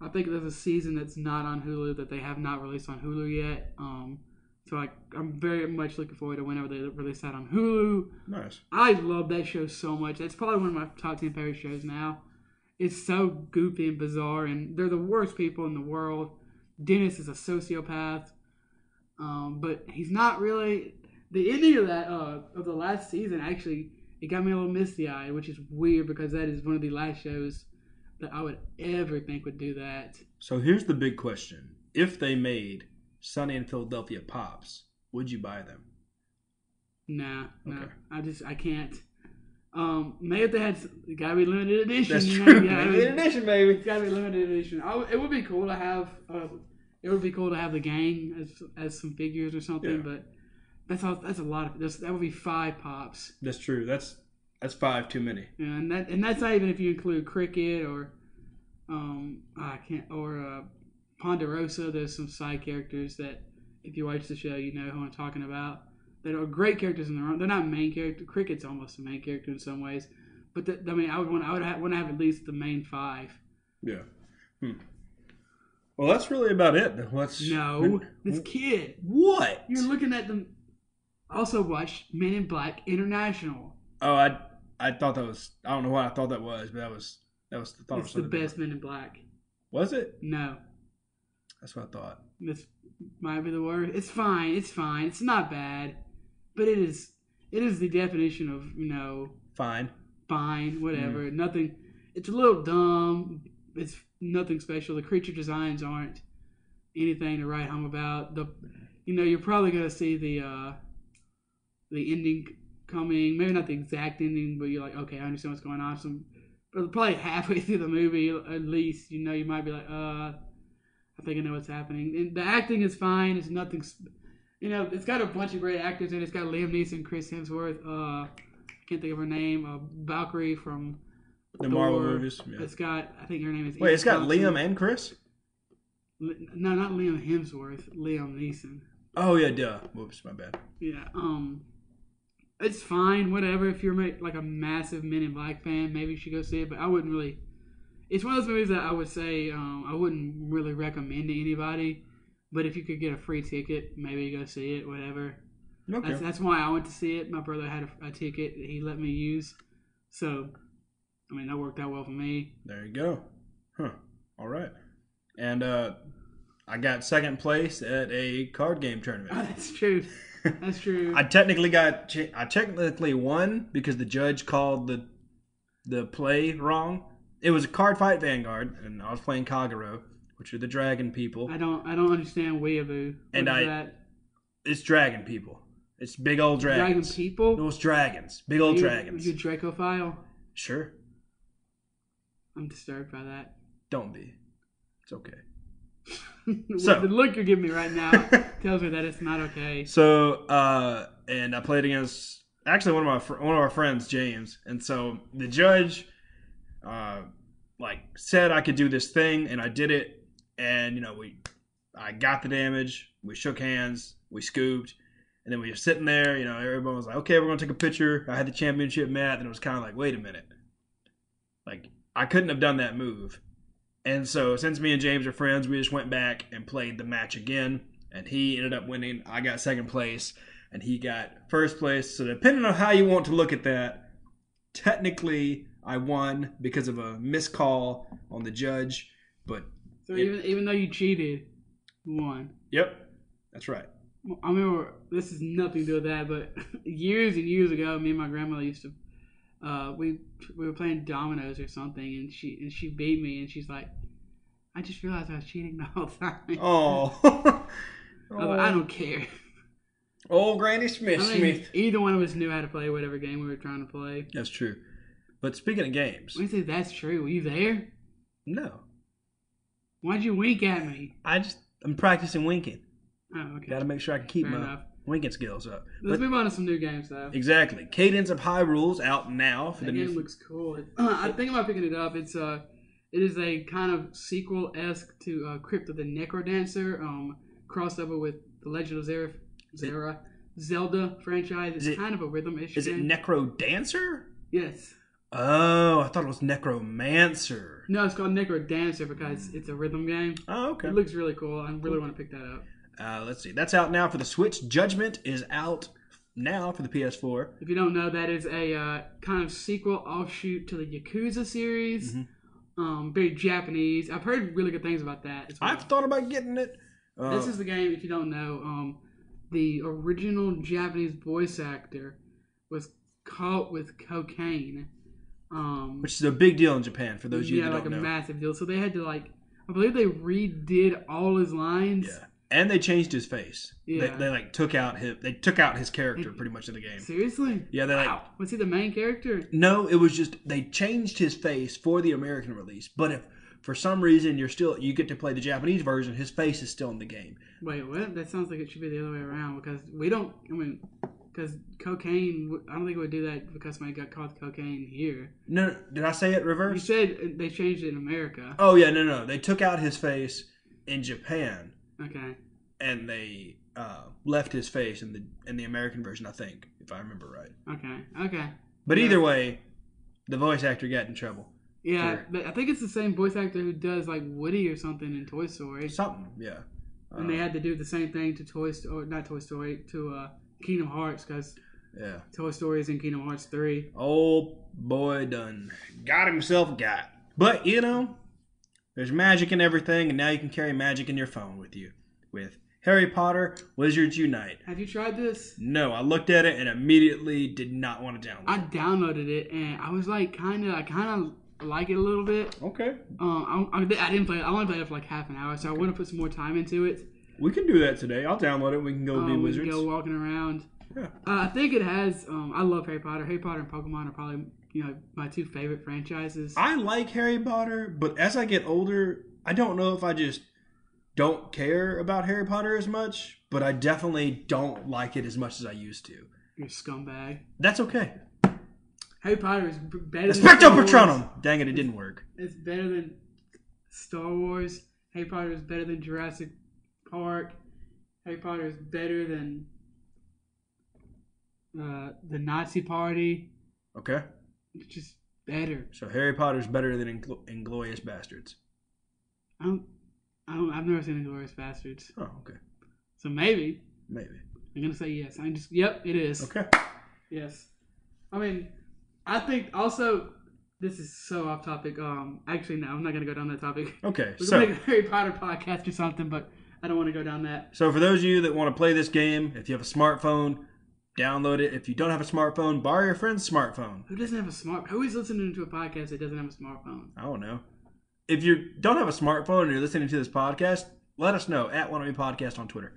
I think there's a season that's not on Hulu that they have not released on Hulu yet. Um, so I, I'm very much looking forward to whenever they release that on Hulu. Nice. I love that show so much. That's probably one of my top ten favorite shows now. It's so goofy and bizarre, and they're the worst people in the world. Dennis is a sociopath, um, but he's not really. The ending of that uh, of the last season actually it got me a little misty eyed, which is weird because that is one of the last shows that I would ever think would do that. So here's the big question: If they made Sunny in Philadelphia pops, would you buy them? Nah, no, Okay. I just I can't. Um, maybe if they had, gotta be limited edition. That's you know? true. Limited edition, baby. It's gotta be limited edition. I w it would be cool to have. Uh, it would be cool to have the gang as as some figures or something, Yeah. but that's all, that's a lot of. That's, that would be five pops, That's true. That's that's five too many. yeah, and that and that's not even if you include cricket or, um, I can't or uh, Ponderosa. There's some side characters that if you watch the show, you know who I'm talking about. That are great characters in their own. They're not main character. Cricket's almost a main character in some ways, but the, I mean, I would want I would have, want to have at least the main five. Yeah. Hmm. Well, that's really about it. Let's No, this kid. What? You're looking at Also, watch Men in Black International. Oh, I I thought that was. I don't know what I thought that was, but that was that was the thought. It's the best Men in Black. Was it? No, That's what I thought. this might be the word. It's fine. It's fine. It's not bad, but it is. It is the definition of you know Fine. fine, whatever. Nothing. It's a little dumb. It's nothing special. The creature designs aren't anything to write home about. The, you know, you're probably gonna see the uh, the ending coming. Maybe not the exact ending, but you're like, okay, I understand what's going on. Some, but probably halfway through the movie, at least, you know, you might be like, uh, I think I know what's happening. And the acting is fine. It's nothing. You know, it's got a bunch of great actors in it. It's got Liam Neeson, Chris Hemsworth. Uh, I can't think of her name. Uh, Valkyrie from The Marvel movies. Yeah. It's got. I think her name is. Wait, it's got Thompson. Liam and Chris. No, not Liam Hemsworth. Liam Neeson. Oh yeah, duh. Whoops, my bad. Yeah. Um. It's fine. Whatever. If you're like a massive Men in Black fan, maybe you should go see it. But I wouldn't really. It's one of those movies that I would say um, I wouldn't really recommend to anybody. But if you could get a free ticket, maybe go see it. Whatever. Okay. That's, that's why I went to see it. My brother had a, a ticket that he let me use. So, I mean, that worked out well for me. There you go. Huh. All right. And uh, I got second place at a card game tournament. Oh, tournament. that's true. That's true. I technically got I technically won because the judge called the the play wrong. It was a card fight Vanguard, and I was playing Kagero, which are the dragon people. I don't. I don't understand weeaboo. What And I- that? It's dragon people. It's big old Dragon dragons. people. Those dragons, big old you, dragons. You Dracophile. Sure, I'm disturbed by that. don't be. It's okay. So- the look you're giving me right now tells me that it's not okay. So, uh, and I played against actually one of my fr- one of our friends, James, and so the judge, uh, like said I could do this thing, and I did it, and you know we, I got the damage, we shook hands, we scooped, and then we were sitting there, you know, everyone was like, okay, we're gonna take a picture. I had the championship mat, and it was kind of like, wait a minute, like I couldn't have done that move. And so, since me and James are friends, we just went back and played the match again. And he ended up winning. I got second place, and he got first place. So, depending on how you want to look at that, technically I won because of a miscall on the judge. But So It- even even though you cheated, you won. yep, that's right. I remember this is nothing to do with that, but years and years ago, me and my grandmother used to. Uh, we we were playing dominoes or something, and she and she beat me, and she's like, "I just realized I was cheating the whole time." Oh, I, like, I don't care. Old Granny Smith. I mean, Smith. either one of us knew how to play whatever game we were trying to play. That's true. But speaking of games, we you say that's true, were you there? no, Why'd you wink at me? I just I'm practicing winking. Oh, okay. Got to make sure I can keep Fair my enough. Winking skills up. Let's But move on to some new games, though. exactly, Cadence of Hyrule's out now for That the game new. looks cool. Uh, I think about picking it up. It's uh, it is a kind of sequel esque to uh, Crypt of the Necrodancer, um, crossover with the Legend of Zera, Zera Zelda franchise. It's it- kind of a rhythm issue. Is it game. Necro Dancer? yes. Oh, I thought it was Necromancer. No, it's called Necrodancer because it's a rhythm game. Oh, okay. It looks really cool. I really want to pick that up. Uh, let's see. That's out now for the Switch. Judgment is out now for the PS4. If you don't know, that is a uh, kind of sequel offshoot to the Yakuza series. Mhm. Um, very Japanese. I've heard really good things about that. well. I've thought about getting it. Uh, This is the game. If you don't know, um, the original Japanese voice actor was caught with cocaine. Um, which is a big deal in Japan for those of you yeah, that like a don't know. massive deal. So they had to like, I believe they redid all his lines. Yeah, and they changed his face. Yeah. They, they like took out his. They took out his character mm. pretty much in the game. Seriously? Yeah, they like. Wow. Was he the main character? No, it was just they changed his face for the American release. But if for some reason you're still you get to play the Japanese version, his face is still in the game. Wait, what? That sounds like it should be the other way around because we don't. I mean, because cocaine. I don't think it would do that because somebody got caught cocaine here. No, no, did I say it reverse? You said uh, they changed it in America. Oh yeah, no, no, they took out his face in Japan Okay. and they uh, left his face in the in the American version. I think, if I remember right. Okay. Okay. But Yeah. either way, the voice actor got in trouble. Yeah, but I think it's the same voice actor who does like Woody or something in Toy Story, Something, yeah. and they Uh, had to do the same thing to Toy Story, or not Toy Story, to uh, Kingdom Hearts because yeah. Toy Story is in Kingdom Hearts three. Old boy done got himself got. But you know, there's magic in everything, and now you can carry magic in your phone with you. With Harry Potter Wizards Unite. Have you tried this? No, I looked at it and immediately did not want to download. I downloaded it and I was like, kind of, I kind of like it a little bit. okay, Um, I, I, I didn't play it. I only played it for like half an hour, so I want to put some more time into it. we can do that today. I'll download it. We can go be Um, we wizards. can go walking around. Yeah. Uh, I think it has. Um, I love Harry Potter. Harry Potter and Pokemon are probably you know my two favorite franchises. I like Harry Potter, but as I get older, I don't know if I just don't care about Harry Potter as much, but I definitely don't like it as much as I used to. You're scumbag. That's okay. Harry Potter is better. than Expecto. Patronum! Dang it, it didn't work. It's better than Star Wars. Harry Potter is better than Jurassic Park. Harry Potter is better than uh, the Nazi Party. Okay. It's just better. So Harry Potter's better than Ingl- Inglorious Bastards. I don't. I don't. I've never seen Inglourious Bastards, Oh, okay. so maybe Maybe. I'm gonna say yes. I'm just. Yep, it is. Okay. Yes. I mean, I think also this is so off topic. Um, actually, no, I'm not gonna go down that topic. Okay. We So make a Harry Potter podcast or something, but I don't want to go down that. So for those of you that want to play this game, if you have a smartphone, download it. If you don't have a smartphone, borrow your friend's smartphone. Who doesn't have a smart? Who is listening to a podcast that doesn't have a smartphone? I don't know. If you don't have a smartphone and you're listening to this podcast, let us know at One Up Me Podcast on Twitter.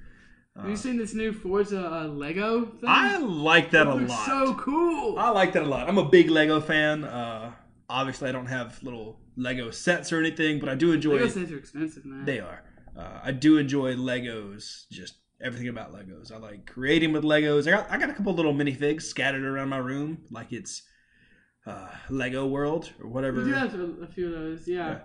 have you seen this new Forza uh, Lego thing? I like that it a lot. so cool. I like that a lot. I'm a big Lego fan. Uh, obviously, I don't have little Lego sets or anything, but I do enjoy. Lego sets are expensive, man. They are. Uh, I do enjoy Legos. Just everything about Legos. I like creating with Legos. I got I got a couple little minifigs scattered around my room, like it's uh, Lego World or whatever. You do have a, few of those, yeah.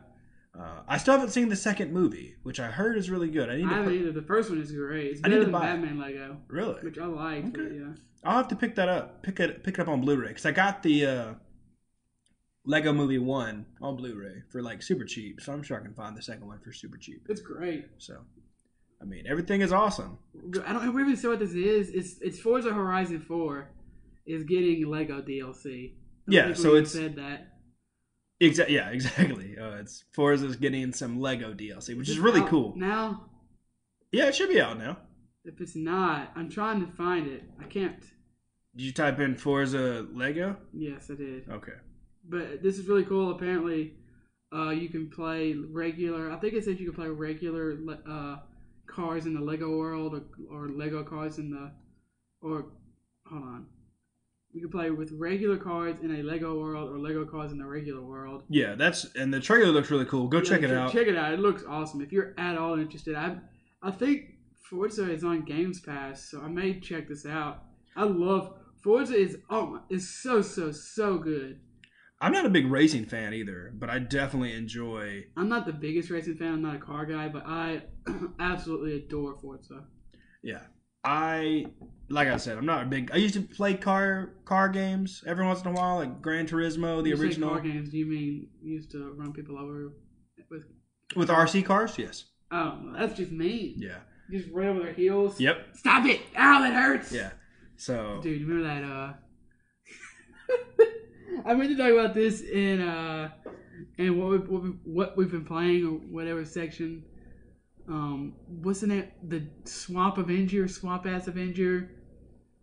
Uh, I still haven't seen the second movie, which I heard is really good. I need I to. haven't put- either. The first one is great. It's I need better to than buy it. Batman Lego, really? which I like. Okay. yeah. I'll have to pick that up. Pick it pick it up on Blu-ray because I got the uh, Lego Movie One on Blu-ray for like super cheap. So I'm sure I can find the second one for super cheap. It's great. So, I mean, everything is awesome. I don't really say what this is. It's it's Forza Horizon Four is getting Lego DLC. Yeah, so it's- said that. Exa- yeah, exactly. Uh, it's Forza's getting some Lego DLC, which is really cool. Now, Yeah, it should be out now. if it's not, I'm trying to find it. I can't. Did you type in Forza Lego? Yes, I did. Okay. But this is really cool. Apparently, uh, you can play regular. I think it said you can play regular uh, cars in the Lego world, or, or Lego cars in the, or hold on. You can play with regular cars in a Lego world, or Lego cars in the regular world. Yeah, that's and the trailer looks really cool. Go Yeah, check it check- out. Check it out. It looks awesome. If you're at all interested, I I think Forza is on Games Pass, so I may check this out. I love Forza is oh my, it's so so so good. I'm not a big racing fan either, but I definitely enjoy. I'm not the biggest racing fan. I'm not a car guy, but I absolutely adore Forza. Yeah, I like I said, I'm not a big. I used to play car car games every once in a while, like Gran Turismo, the You say original car games. Do you mean you used to run people over with? with RC cars. Yes. Oh, that's just me. Yeah. You just run over their heels. Yep. Stop it! Ow, that hurts. Yeah. So Dude, you remember that? Uh, I meant to talk about this in uh, in what, we, what we've been playing or whatever section. Um, the name? The Swamp Avenger, Swamp Ass Avenger,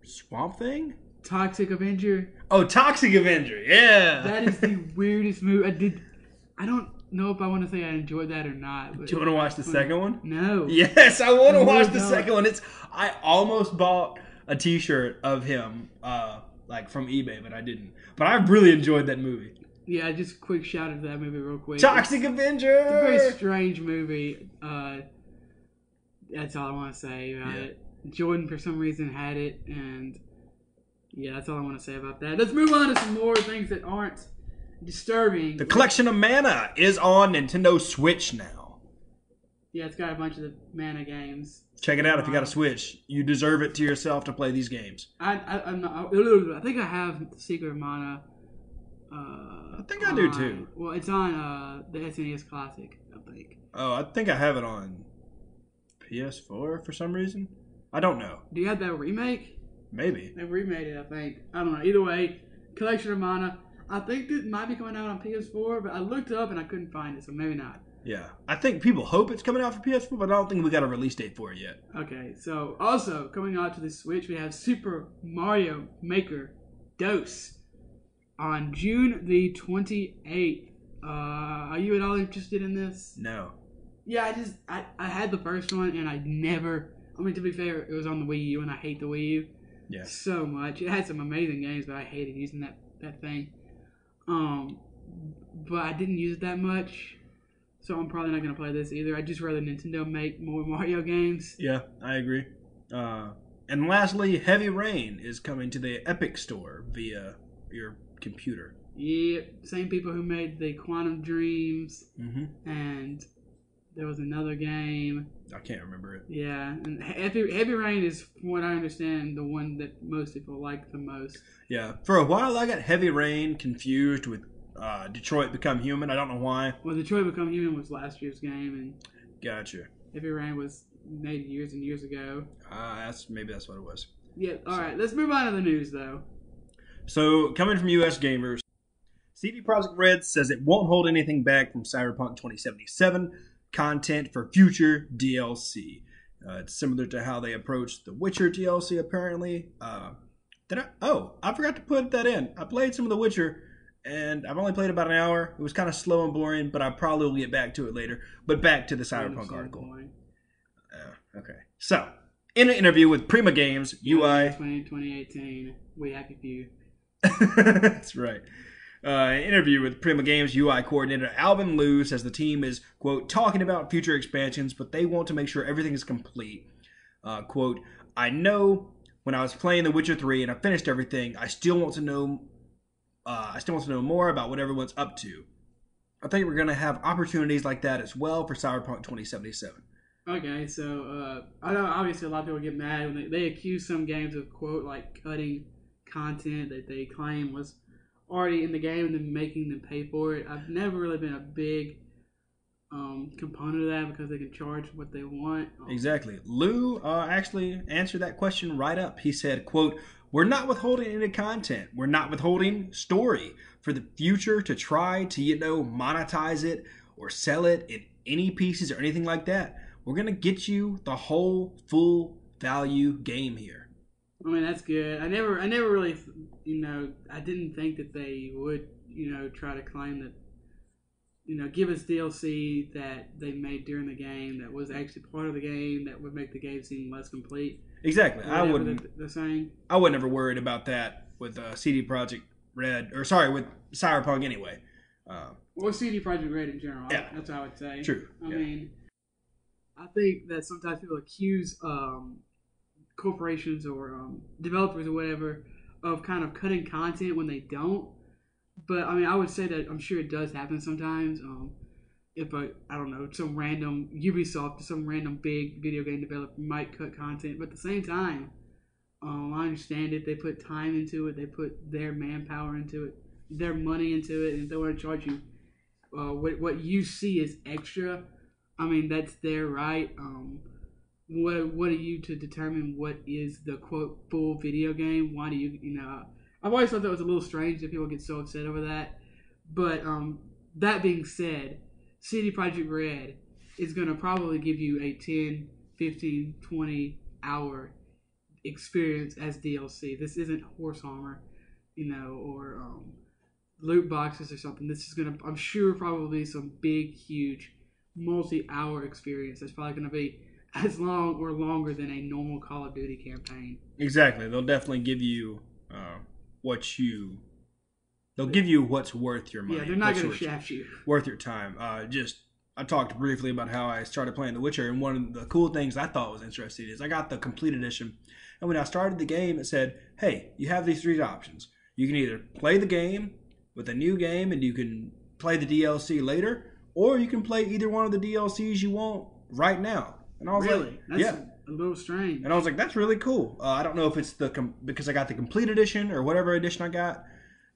Swamp Thing. Toxic Avenger. Oh, Toxic Avenger. Yeah. That is the weirdest movie. I did. I don't know if I want to say I enjoyed that or not. But Do you want to watch the second one? No. Yes, I want to watch the second one. It's I almost bought a T-shirt of him, uh, like from eBay, but I didn't. But I really enjoyed that movie. Yeah, just a quick shout out to that movie real quick. Toxic It's a very strange movie. Uh, that's all I want to say about Yeah. it. Jordan, for some reason, had it, and yeah, that's all I want to say about that. Let's move on to some more things that aren't disturbing. The collection of mana is on Nintendo Switch now. yeah, it's got a bunch of the mana games. Check it out if you got a Switch. You deserve it to yourself to play these games. I, I, I'm not, I think I have Secret of Mana. Uh, I think I do too. Well, it's on uh, the SNES Classic, I think. Oh, I think I have it on PS4 for some reason. I don't know. Do you have that remake? Maybe. They remade it, I think. I don't know. Either way, Collection of Mana. I think it might be coming out on PS4, but I looked up and I couldn't find it, so maybe not. Yeah. I think people hope it's coming out for PS4, but I don't think we got a release date for it yet. Okay, so also coming out to the Switch, we have Super Mario Maker Dose on June the 28th. Uh, are you at all interested in this? No. Yeah, I just I, I had the first one and I never. I mean, to be fair, it was on the Wii U and I hate the Wii U Yeah. so much. It had some amazing games, but I hated using that that thing. Um, but I didn't use it that much, so I'm probably not gonna play this either. I'd just rather Nintendo make more Mario games. Yeah, I agree. Uh, and lastly, Heavy Rain is coming to the Epic Store via your computer. Yeah, same people who made the Quantum Dreams, Mm-hmm. and there was another game. I can't remember it. Yeah, and Heavy Heavy Rain is, from what I understand, the one that most people like the most. Yeah, for a while I got Heavy Rain confused with uh, Detroit Become Human. I don't know why. Well, Detroit Become Human was last year's game, and Gotcha. Heavy Rain was made years and years ago. Uh, that's maybe that's what it was. Yeah. All right. Let's move on to the news, though. So, coming from US Gamers, CD Projekt Red says it won't hold anything back from Cyberpunk 2077 content for future DLC. Uh, it's similar to how they approached the Witcher DLC. Apparently, uh, did I? Oh, I forgot to put that in. I played some of the Witcher, and I've only played about an hour. It was kind of slow and boring, but I probably will get back to it later. But back to the Cyberpunk article. Uh, okay, so in an interview with Prima Games UI 20, 2018, we happy few. That's right. Uh, interview with Prima Games UI coordinator Alvin Liu says the team is, quote, talking about future expansions, but they want to make sure everything is complete. Uh, quote, I know when I was playing The Witcher 3 and I finished everything, I still want to know uh, I still want to know more about what everyone's up to. I think we're going to have opportunities like that as well for Cyberpunk 2077. Okay, so uh, I know obviously a lot of people get mad when they, they accuse some games of quote like cutting content that they claim was already in the game and then making them pay for it. I've never really been a big um, component of that because they can charge what they want. Exactly. Liu uh, actually answered that question right up. He said, quote, we're not withholding any content. We're not withholding story for the future to try to, you know, monetize it or sell it in any pieces or anything like that. We're going to get you the whole full value game here. I mean that's good. I never, I never really, you know, I didn't think that they would, you know, try to claim that, you know, give us DLC that they made during the game that was actually part of the game that would make the game seem less complete. Exactly. I wouldn't they're saying. I wasn't ever worried about that with uh, CD Projekt Red or sorry, with Cyberpunk anyway. Uh, Or CD Projekt Red in general. Yeah. That's what I would say. true. I Yeah. mean, I think that sometimes people accuse um, corporations or um, developers or whatever of kind of cutting content when they don't. But I mean, I would say that I'm sure it does happen sometimes. Um, if a I don't know some random Ubisoft, some random big video game developer might cut content, but at the same time, um, I understand it. They put time into it. They put their manpower into it, their money into it, and if they want to charge you uh, what what you see is extra, I mean that's their right. Um, what what are you to determine what is the quote full video game? Why do you you know? I've always thought that was a little strange that people get so upset over that. But um, that being said, CD Projekt Red is going to probably give you a 10, 15, 20 hour experience as DLC. This isn't horse armor, you know, or um, loot boxes or something. This is gonna, I'm sure, probably some big, huge, multi-hour experience. That's probably gonna be as long or longer than a normal Call of Duty campaign. Exactly. They'll definitely give you uh, what you. They'll give you what's worth your money. Yeah, they're not gonna worth, shaft you. worth your time. Uh, just I talked briefly about how I started playing The Witcher, and one of the cool things I thought was interesting is I got the complete edition, and when I started the game, it said, "Hey, you have these three options. You can either play the game with a new game, and you can play the DLC later, or you can play either one of the DLCs you want right now." And I was Really? like, That's "Yeah." a little strange. And I was like, that's really cool. Uh, I don't know if it's the com- because I got the complete edition or whatever edition I got,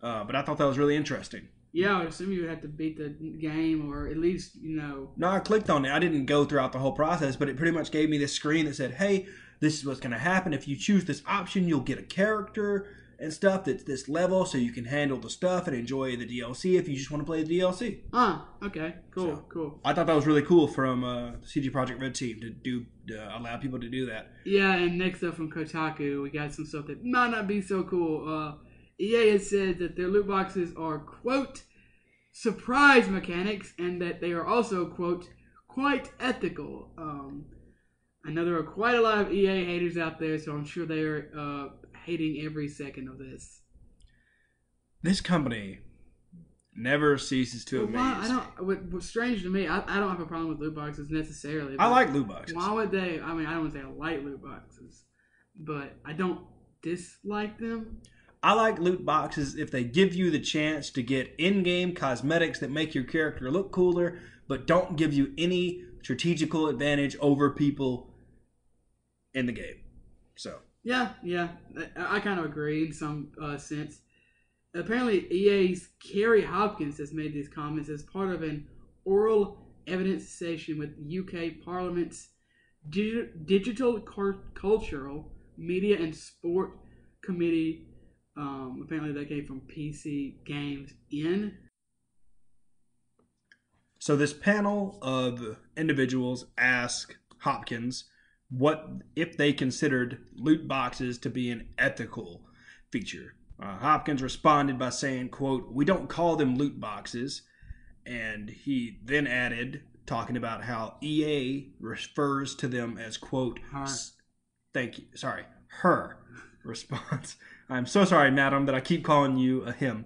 uh, but I thought that was really interesting. Yeah, I assume you would have to beat the game or at least, you know. No, I clicked on it. I didn't go throughout the whole process, but it pretty much gave me this screen that said, "Hey, this is what's going to happen. If you choose this option, you'll get a character and stuff that's this level, so you can handle the stuff and enjoy the DLC. If you just want to play the DLC, Ah, okay, cool, So- cool. I thought that was really cool from uh, CD Projekt Red team to do to allow people to do that. Yeah, and next up from Kotaku, we got some stuff that might not be so cool. Uh, EA has said that their loot boxes are, quote, surprise mechanics, and that they are also, quote, quite ethical. Um, I know there are quite a lot of EA haters out there, so I'm sure they are uh, hating every second of this. This company never ceases to amaze. why, I don't. What, what's strange to me, I, I don't have a problem with loot boxes necessarily. I like loot boxes. Why would they? I mean, I don't want to say I like loot boxes, but I don't dislike them. I like loot boxes if they give you the chance to get in-game cosmetics that make your character look cooler, but don't give you any strategical advantage over people in the game. So Yeah, yeah, I, I kind of agree in some uh, sense. Apparently, EA's Kerry Hopkins has made these comments as part of an oral evidence session with UK Parliament's Digi- Digital Cultural Media and Sport Committee. Um, apparently, that came from PC Games In. So this panel of individuals ask Hopkins what if they considered loot boxes to be an ethical feature. Uh, Hopkins responded by saying, "quote We don't call them loot boxes," and he then added, talking about how EA refers to them as quote. S- Thank you. Sorry, her response. I'm so sorry, madam, that I keep calling you a him.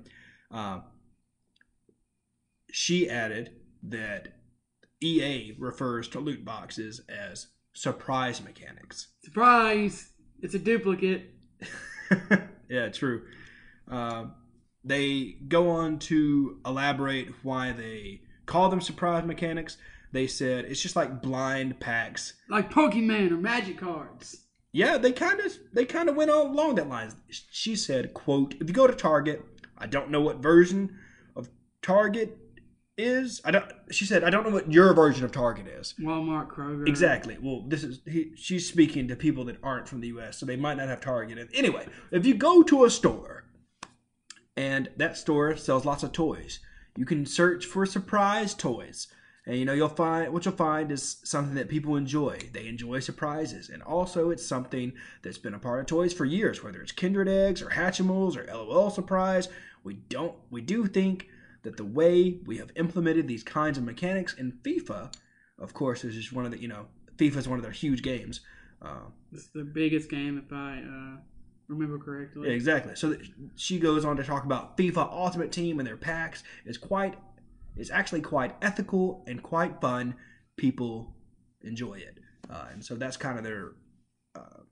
Uh, she added that EA refers to loot boxes as surprise mechanics. Surprise! It's a duplicate. yeah, true. Uh, they go on to elaborate why they call them surprise mechanics. They said it's just like blind packs. Like Pokemon or Magic cards. Yeah, they kind of they kind of went all along that lines. She said, "quote If you go to Target, I don't know what version of Target is. I don't." She said, "I don't know what your version of Target is." Walmart, Kroger. Exactly. Well, this is he, she's speaking to people that aren't from the U.S., so they might not have Target. Anyway, if you go to a store and that store sells lots of toys, you can search for surprise toys, and you know you'll find what you'll find is something that people enjoy. They enjoy surprises, and also it's something that's been a part of toys for years, whether it's Kinder eggs or Hatchimals or LOL surprise. We don't. We do think that the way we have implemented these kinds of mechanics in FIFA of course, is just one of the you know FIFA is one of their huge games. Uh, It's the biggest game if I uh, remember correctly. yeah, exactly. So she goes on to talk about FIFA Ultimate Team and their packs. It's quite, it's actually quite ethical and quite fun. People enjoy it, uh, and so that's kind of their uh,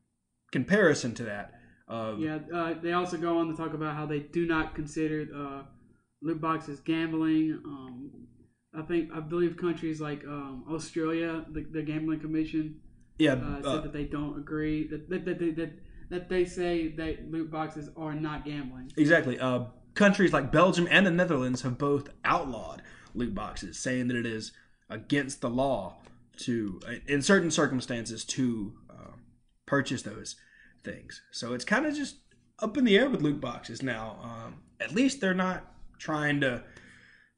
comparison to that. Of, Yeah, uh, they also go on to talk about how they do not consider uh, loot boxes gambling. Um, I think I believe countries like um, Australia, the, the gambling commission, yeah, uh, uh, said that they don't agree that that, that, that, that that they say that loot boxes are not gambling. Exactly. Uh, countries like Belgium and the Netherlands have both outlawed loot boxes, saying that it is against the law to, in certain circumstances, to uh, purchase those things. So it's kind of just up in the air with loot boxes now. Um, at least they're not trying to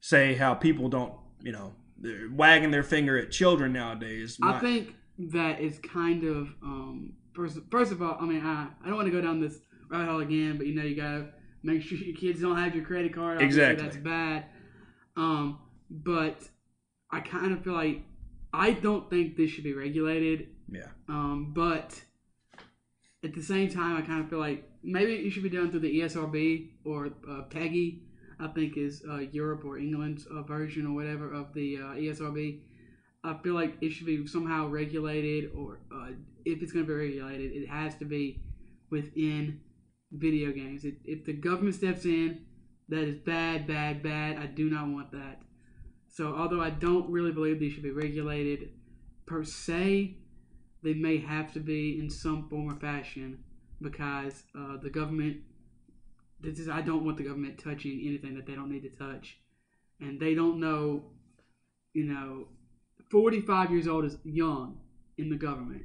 say how people don't, you know, they're wagging their finger at children nowadays. I Not- think that is kind of um, first. First of all, I mean, I, I don't want to go down this rabbit hole again, but you know, you gotta make sure your kids don't have your credit card. Obviously, Exactly. that's bad. Um, but I kind of feel like I don't think this should be regulated. yeah. Um, but at the same time, I kind of feel like maybe it should be done through the ESRB or uh, PEGI. I think is uh, Europe or England's uh, version or whatever of the uh, ESRB. I feel like it should be somehow regulated, or uh, if it's going to be regulated, it has to be within video games. It, if the government steps in, that is bad, bad, bad. I do not want that. So, although I don't really believe these should be regulated per se, they may have to be in some form or fashion because uh, the government. This is I don't want the government touching anything that they don't need to touch, and they don't know. You know, forty-five years old is young in the government.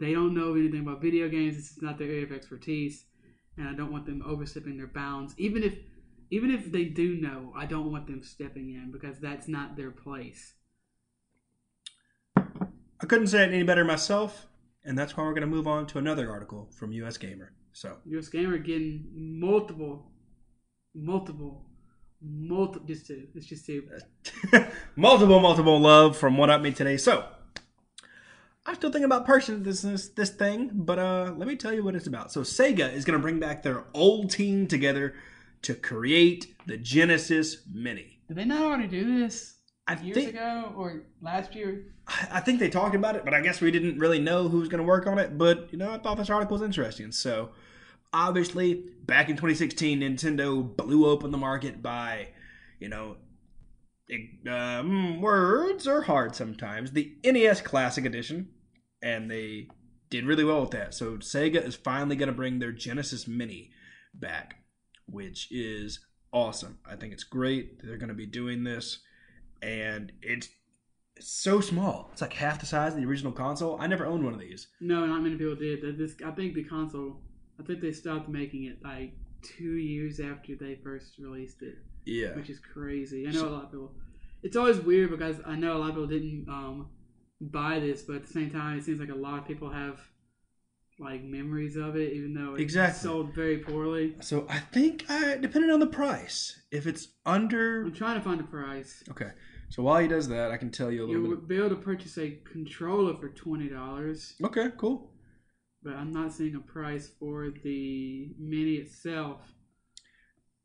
They don't know anything about video games. This is not their area of expertise, and I don't want them overstepping their bounds. Even if, even if they do know, I don't want them stepping in because that's not their place. I couldn't say it any better myself, and that's why we're going to move on to another article from US Gamer. So, US Gamer getting multiple, multiple, multiple, just two. It's just two. multiple, multiple love from One Up Me today. So, I'm still thinking about purchasing this, this this thing, but uh, let me tell you what it's about. So, Sega is going to bring back their old team together to create the Genesis Mini. Did they not already do this I years think ago or last year? I think they talked about it, but I guess we didn't really know who was going to work on it. But you know, I thought this article was interesting. So, obviously, back in 2016, Nintendo blew open the market by, you know, um, words are hard sometimes. The NES Classic Edition, and they did really well with that. So Sega is finally going to bring their Genesis Mini back, which is awesome. I think it's great. They're going to be doing this, and it's so small. It's like half the size of the original console. I never owned one of these. No, not many people did. This, I think the console. I think they stopped making it like two years after they first released it, Yeah. which is crazy. I know a lot of people. It's always weird because I know a lot of people didn't um, buy this, but at the same time, it seems like a lot of people have like memories of it, even though it Exactly. sold very poorly. So I think, I, depending on the price, if it's under. I'm trying to find a price. Okay. So while he does that, I can tell you a You little bit. would be able to purchase a controller for twenty dollars, Okay, cool. but I'm not seeing a price for the mini itself.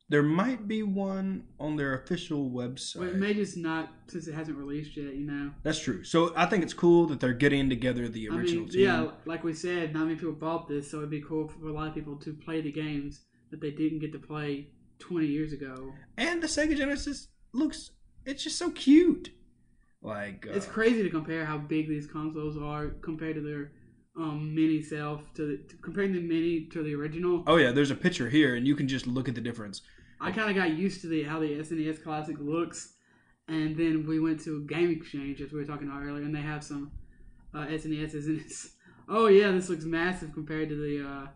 There might be one on their official website. Well, it may just not since it hasn't released yet. You know. That's true. So I think it's cool that they're getting together the original I mean, team. yeah, like we said, not many people bought this, so it'd be cool for a lot of people to play the games that they didn't get to play 20 years ago. And the Sega Genesis looks, it's just so cute. Like, uh, It's crazy to compare how big these consoles are compared to their um, mini self to, the, to comparing the mini to the original. oh yeah, there's a picture here, and you can just look at the difference. I kind of got used to the how the SNES Classic looks, and then we went to Game Exchange as we were talking about earlier, and they have some uh, SNESs, and it's oh yeah, this looks massive compared to the uh,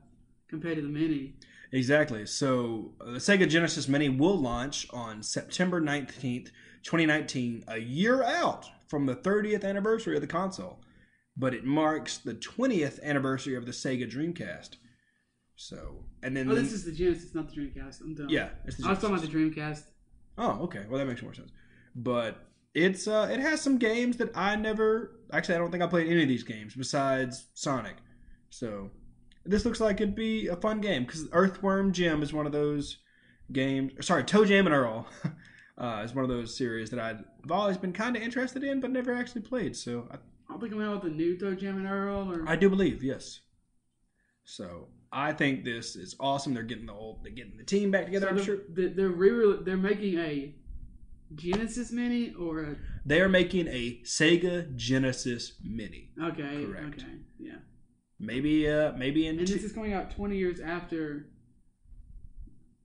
compared to the mini. Exactly. So uh, the Sega Genesis Mini will launch on September 19th, 2019, a year out from the 30th anniversary of the console. But it marks the 20th anniversary of the Sega Dreamcast. So, and then Oh, this is the Genesis, it's not the Dreamcast. I'm done. yeah, it's the I was talking about the Dreamcast. Oh, okay. Well, that makes more sense. But it's uh, it has some games that I never actually I don't think I played any of these games besides Sonic. So this looks like it'd be a fun game because Earthworm Jim is one of those games. Sorry, Toe Jam and Earl uh, is one of those series that I've always been kind of interested in, but never actually played. So I, Be coming out with the new Toe Jam and Earl, or I do believe yes. So I think this is awesome. They're getting the old, they're getting the team back together. So I'm they're, sure they're, they're, re- they're making a Genesis Mini or a they are making a Sega Genesis Mini. okay, Correct. okay, yeah. Maybe, uh, maybe in And two, this is coming out 20 years after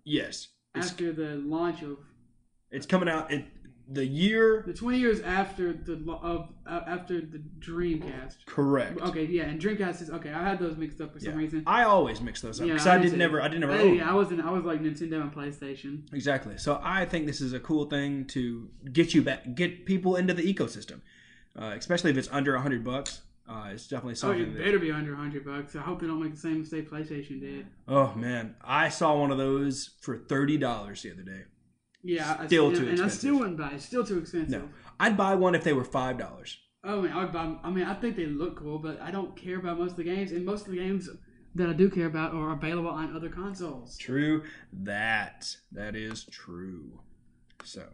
yes, it's, after the launch of it's coming out in the year the 20 years after the of uh, after the Dreamcast. correct. Okay, yeah, and Dreamcast is okay. I had those mixed up for some Yeah. reason. I always mix those up Yeah, because I I, did never, I did never. Hey, own yeah, I wasn't. I was like Nintendo and PlayStation. Exactly. So I think this is a cool thing to get you back, get people into the ecosystem, uh, especially if it's under a hundred bucks. Uh, it's definitely something. Oh, it that- better be under 100 bucks. I hope they don't make the same mistake PlayStation did. oh man, I saw one of those for thirty dollars the other day. Yeah, I- Still and, too and I expensive. still wouldn't buy it. It's still too expensive. No, I'd buy one if they were five dollars. Oh, man, I, would buy, I mean, I think they look cool, but I don't care about most of the games, and most of the games that I do care about are available on other consoles. True. That that is true. So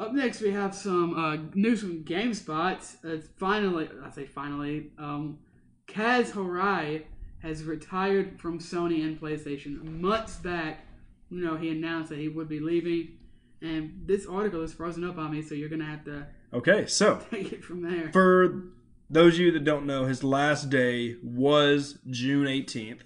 Up next, we have some uh, news from GameSpot. Uh, finally, I say finally, um, Kaz Hirai has retired from Sony and PlayStation. Months back, you know, he announced that he would be leaving, and this article is frozen up on me, so you're gonna have to okay, so take it from there. For those of you that don't know, his last day was June 18th.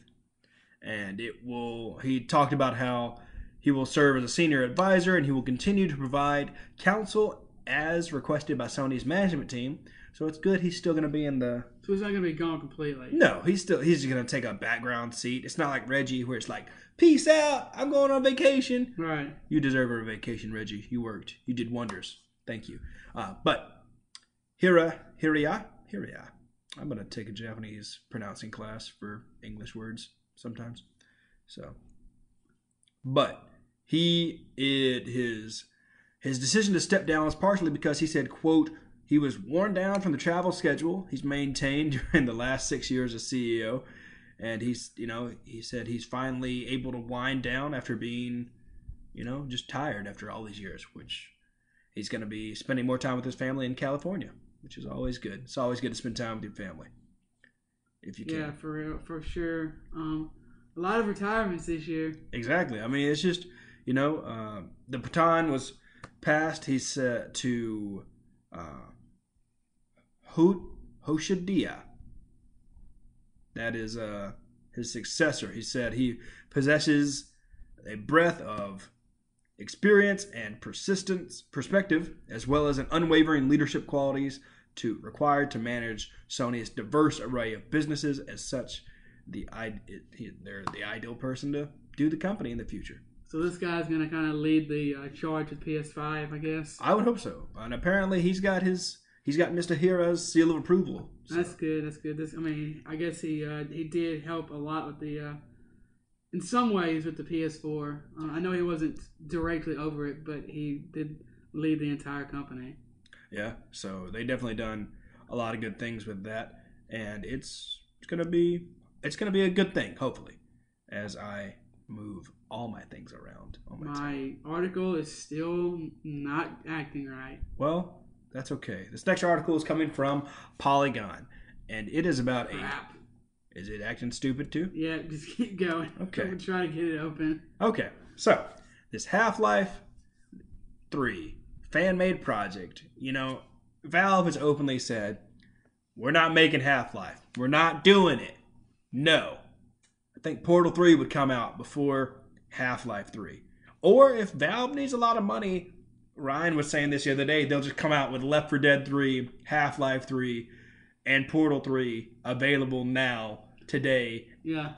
And it will, he talked about how he will serve as a senior advisor and he will continue to provide counsel as requested by Sony's management team. So it's good he's still going to be in the. So he's not gonna be gone completely. No, he's still, he's going to take a background seat. It's not like Reggie where it's like, peace out, I'm going on vacation. Right. You deserve a vacation, Reggie. You worked. You did wonders. Thank you. Uh, but Hira, Hiria, Hiria. I'm gonna take a Japanese pronouncing class for English words sometimes. So, but he it his his decision to step down was partially because he said, "quote He was worn down from the travel schedule he's maintained during the last six years as CEO." And he's, you know, he said he's finally able to wind down after being you know, just tired after all these years, which he's going to be spending more time with his family in California, which is always good. It's always good to spend time with your family if you can. Yeah, for real, for sure. Um, a lot of retirements this year. Exactly. I mean, it's just, you know, uh, the baton was passed. He's set to uh, Ho- Hoshidia. That is uh, his successor. He said he possesses a breadth of experience and persistence perspective as well as an unwavering leadership qualities to required to manage Sony's diverse array of businesses as such the it- they're the ideal person to do the company in the future. So this guy's gonna kind of lead the uh, charge with PS5, I guess. I would hope so. And apparently he's got his he's got Mr. Hero's seal of approval. So, That's good. That's good. This, I mean, I guess he uh, he did help a lot with the, uh, in some ways, with the PS4. Uh, I know he wasn't directly over it, but he did lead the entire company. yeah, so they definitely done a lot of good things with that, and it's it's gonna be it's gonna be a good thing, hopefully, as I move all my things around my. My article is still not acting right. Well, that's okay. This next article is coming from Polygon, and it is about a. Is it acting stupid too? Yeah, just keep going. Okay. I'm trying to get it open. Okay, so this Half Life 3 fan made project, you know, Valve has openly said, we're not making Half Life. We're not doing it. No. I think Portal 3 would come out before Half Life 3. Or if Valve needs a lot of money, Ryan was saying this the other day, they'll just come out with Left 4 Dead 3, Half Life 3, and Portal 3 available now, today, Yeah.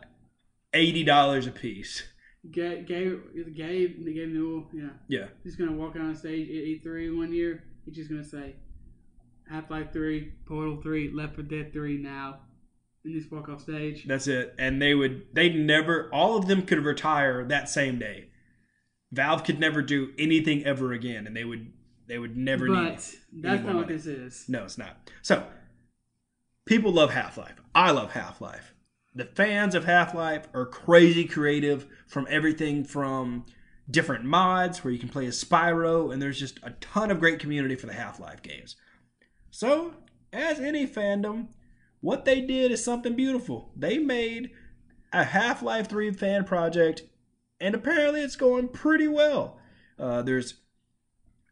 $80 a piece. Gabe, Gabe, Gabe, Newell, yeah. Yeah. He's gonna walk out on stage at E3 one year. He's just gonna say, Half Life 3, Portal 3, Left 4 Dead 3 now. And just walk off stage. That's it. And they would they'd never all of them could retire that same day. Valve could never do anything ever again and they would they would never but need that's not what this is. No, it's not. So people love Half-Life. I love Half-Life. The fans of Half-Life are crazy creative from everything from different mods where you can play as Spyro and there's just a ton of great community for the Half-Life games. So, as any fandom, what they did is something beautiful. They made a Half Life 3 fan project, and apparently it's going pretty well. Uh, there's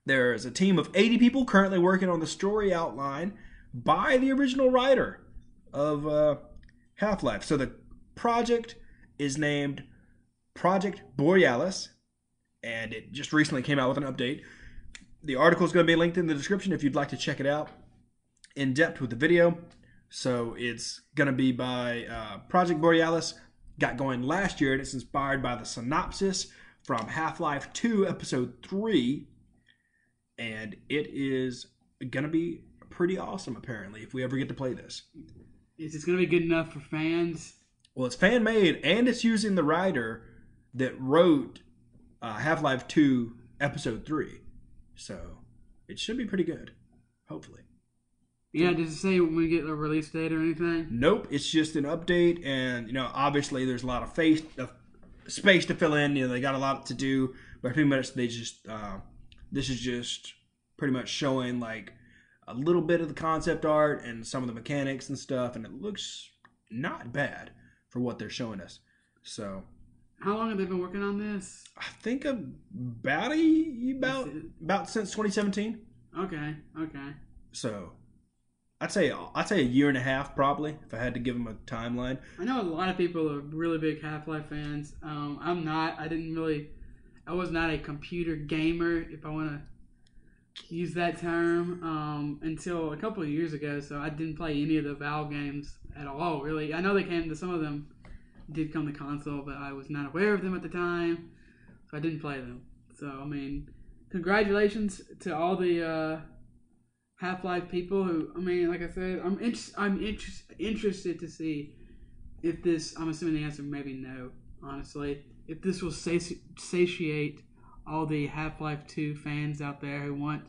there's a team of 80 people currently working on the story outline by the original writer of uh, Half Life. So the project is named Project Borealis, and it just recently came out with an update. The article is going to be linked in the description if you'd like to check it out in depth with the video. So it's going to be by uh, Project Borealis. Got going last year, and it's inspired by the synopsis from Half Life 2, Episode 3. And it is going to be pretty awesome, apparently, if we ever get to play this. Is this gonna be good enough for fans? Well, it's fan made, and it's using the writer that wrote uh, Half Life 2, Episode 3. So it should be pretty good, hopefully. Yeah, does it say when we get a release date or anything? Nope, it's just an update, and you know, obviously there's a lot of face, of space to fill in. You know, they got a lot to do, but pretty much they just uh, this is just pretty much showing like a little bit of the concept art and some of the mechanics and stuff, and it looks not bad for what they're showing us. So How long have they been working on this? I think about a, about about since 2017. Okay, okay. So I'd say I'd say a year and a half probably if I had to give them a timeline. I know a lot of people are really big Half Life fans. Um, I'm not. I didn't really. I was not a computer gamer, if I want to use that term, um, until a couple of years ago. So I didn't play any of the Valve games at all. Really, I know they came to some of them did come to console, but I was not aware of them at the time, so I didn't play them. So I mean, congratulations to all the uh, Half Life people who. I mean, like I said, I'm inter- I'm inter- interested to see if this. I'm assuming the answer maybe no. Honestly, if this will sati- satiate all the Half Life Two fans out there who want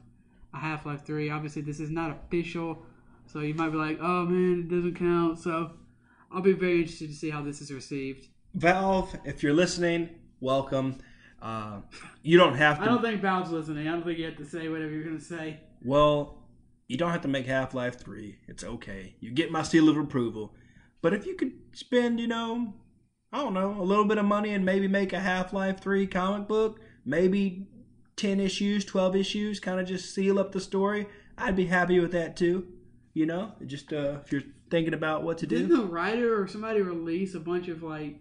a Half Life Three. Obviously, this is not official, so you might be like, "Oh man, it doesn't count." So, I'll be very interested to see how this is received. Valve, if you're listening, welcome. Uh, you don't have to. I don't think Valve's listening. I don't think you have to say whatever you're gonna say. well, you don't have to make Half Life Three. It's okay. You get my seal of approval. But if you could spend, you know, I don't know, a little bit of money and maybe make a Half Life Three comic book, maybe ten issues, twelve issues, kind of just seal up the story, I'd be happy with that too. You know, just uh, if you're thinking about what to do. Didn't the writer or somebody release a bunch of like,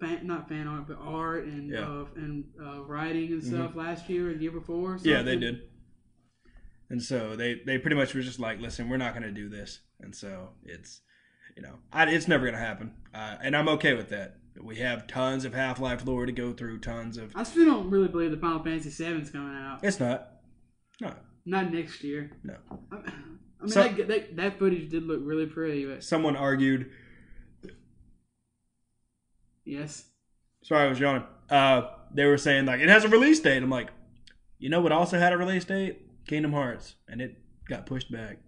fan, not fan art, but art and Yeah. Mm-hmm. uh, and uh, writing and stuff last year and the year before? or Yeah, they did. And so they they pretty much were just like, listen, we're not going to do this. And so it's, you know, I, it's never going to happen. Uh, and I'm okay with that. We have tons of Half Life lore to go through, tons of. I still don't really believe the Final Fantasy VII's coming out. It's not. No. Not next year. No. I, I mean, So- that, that that footage did look really pretty, but Someone argued. yes. Sorry, I was yawning. Uh, they were saying like it has a release date. I'm like, you know what also had a release date? Kingdom Hearts, and it got pushed back.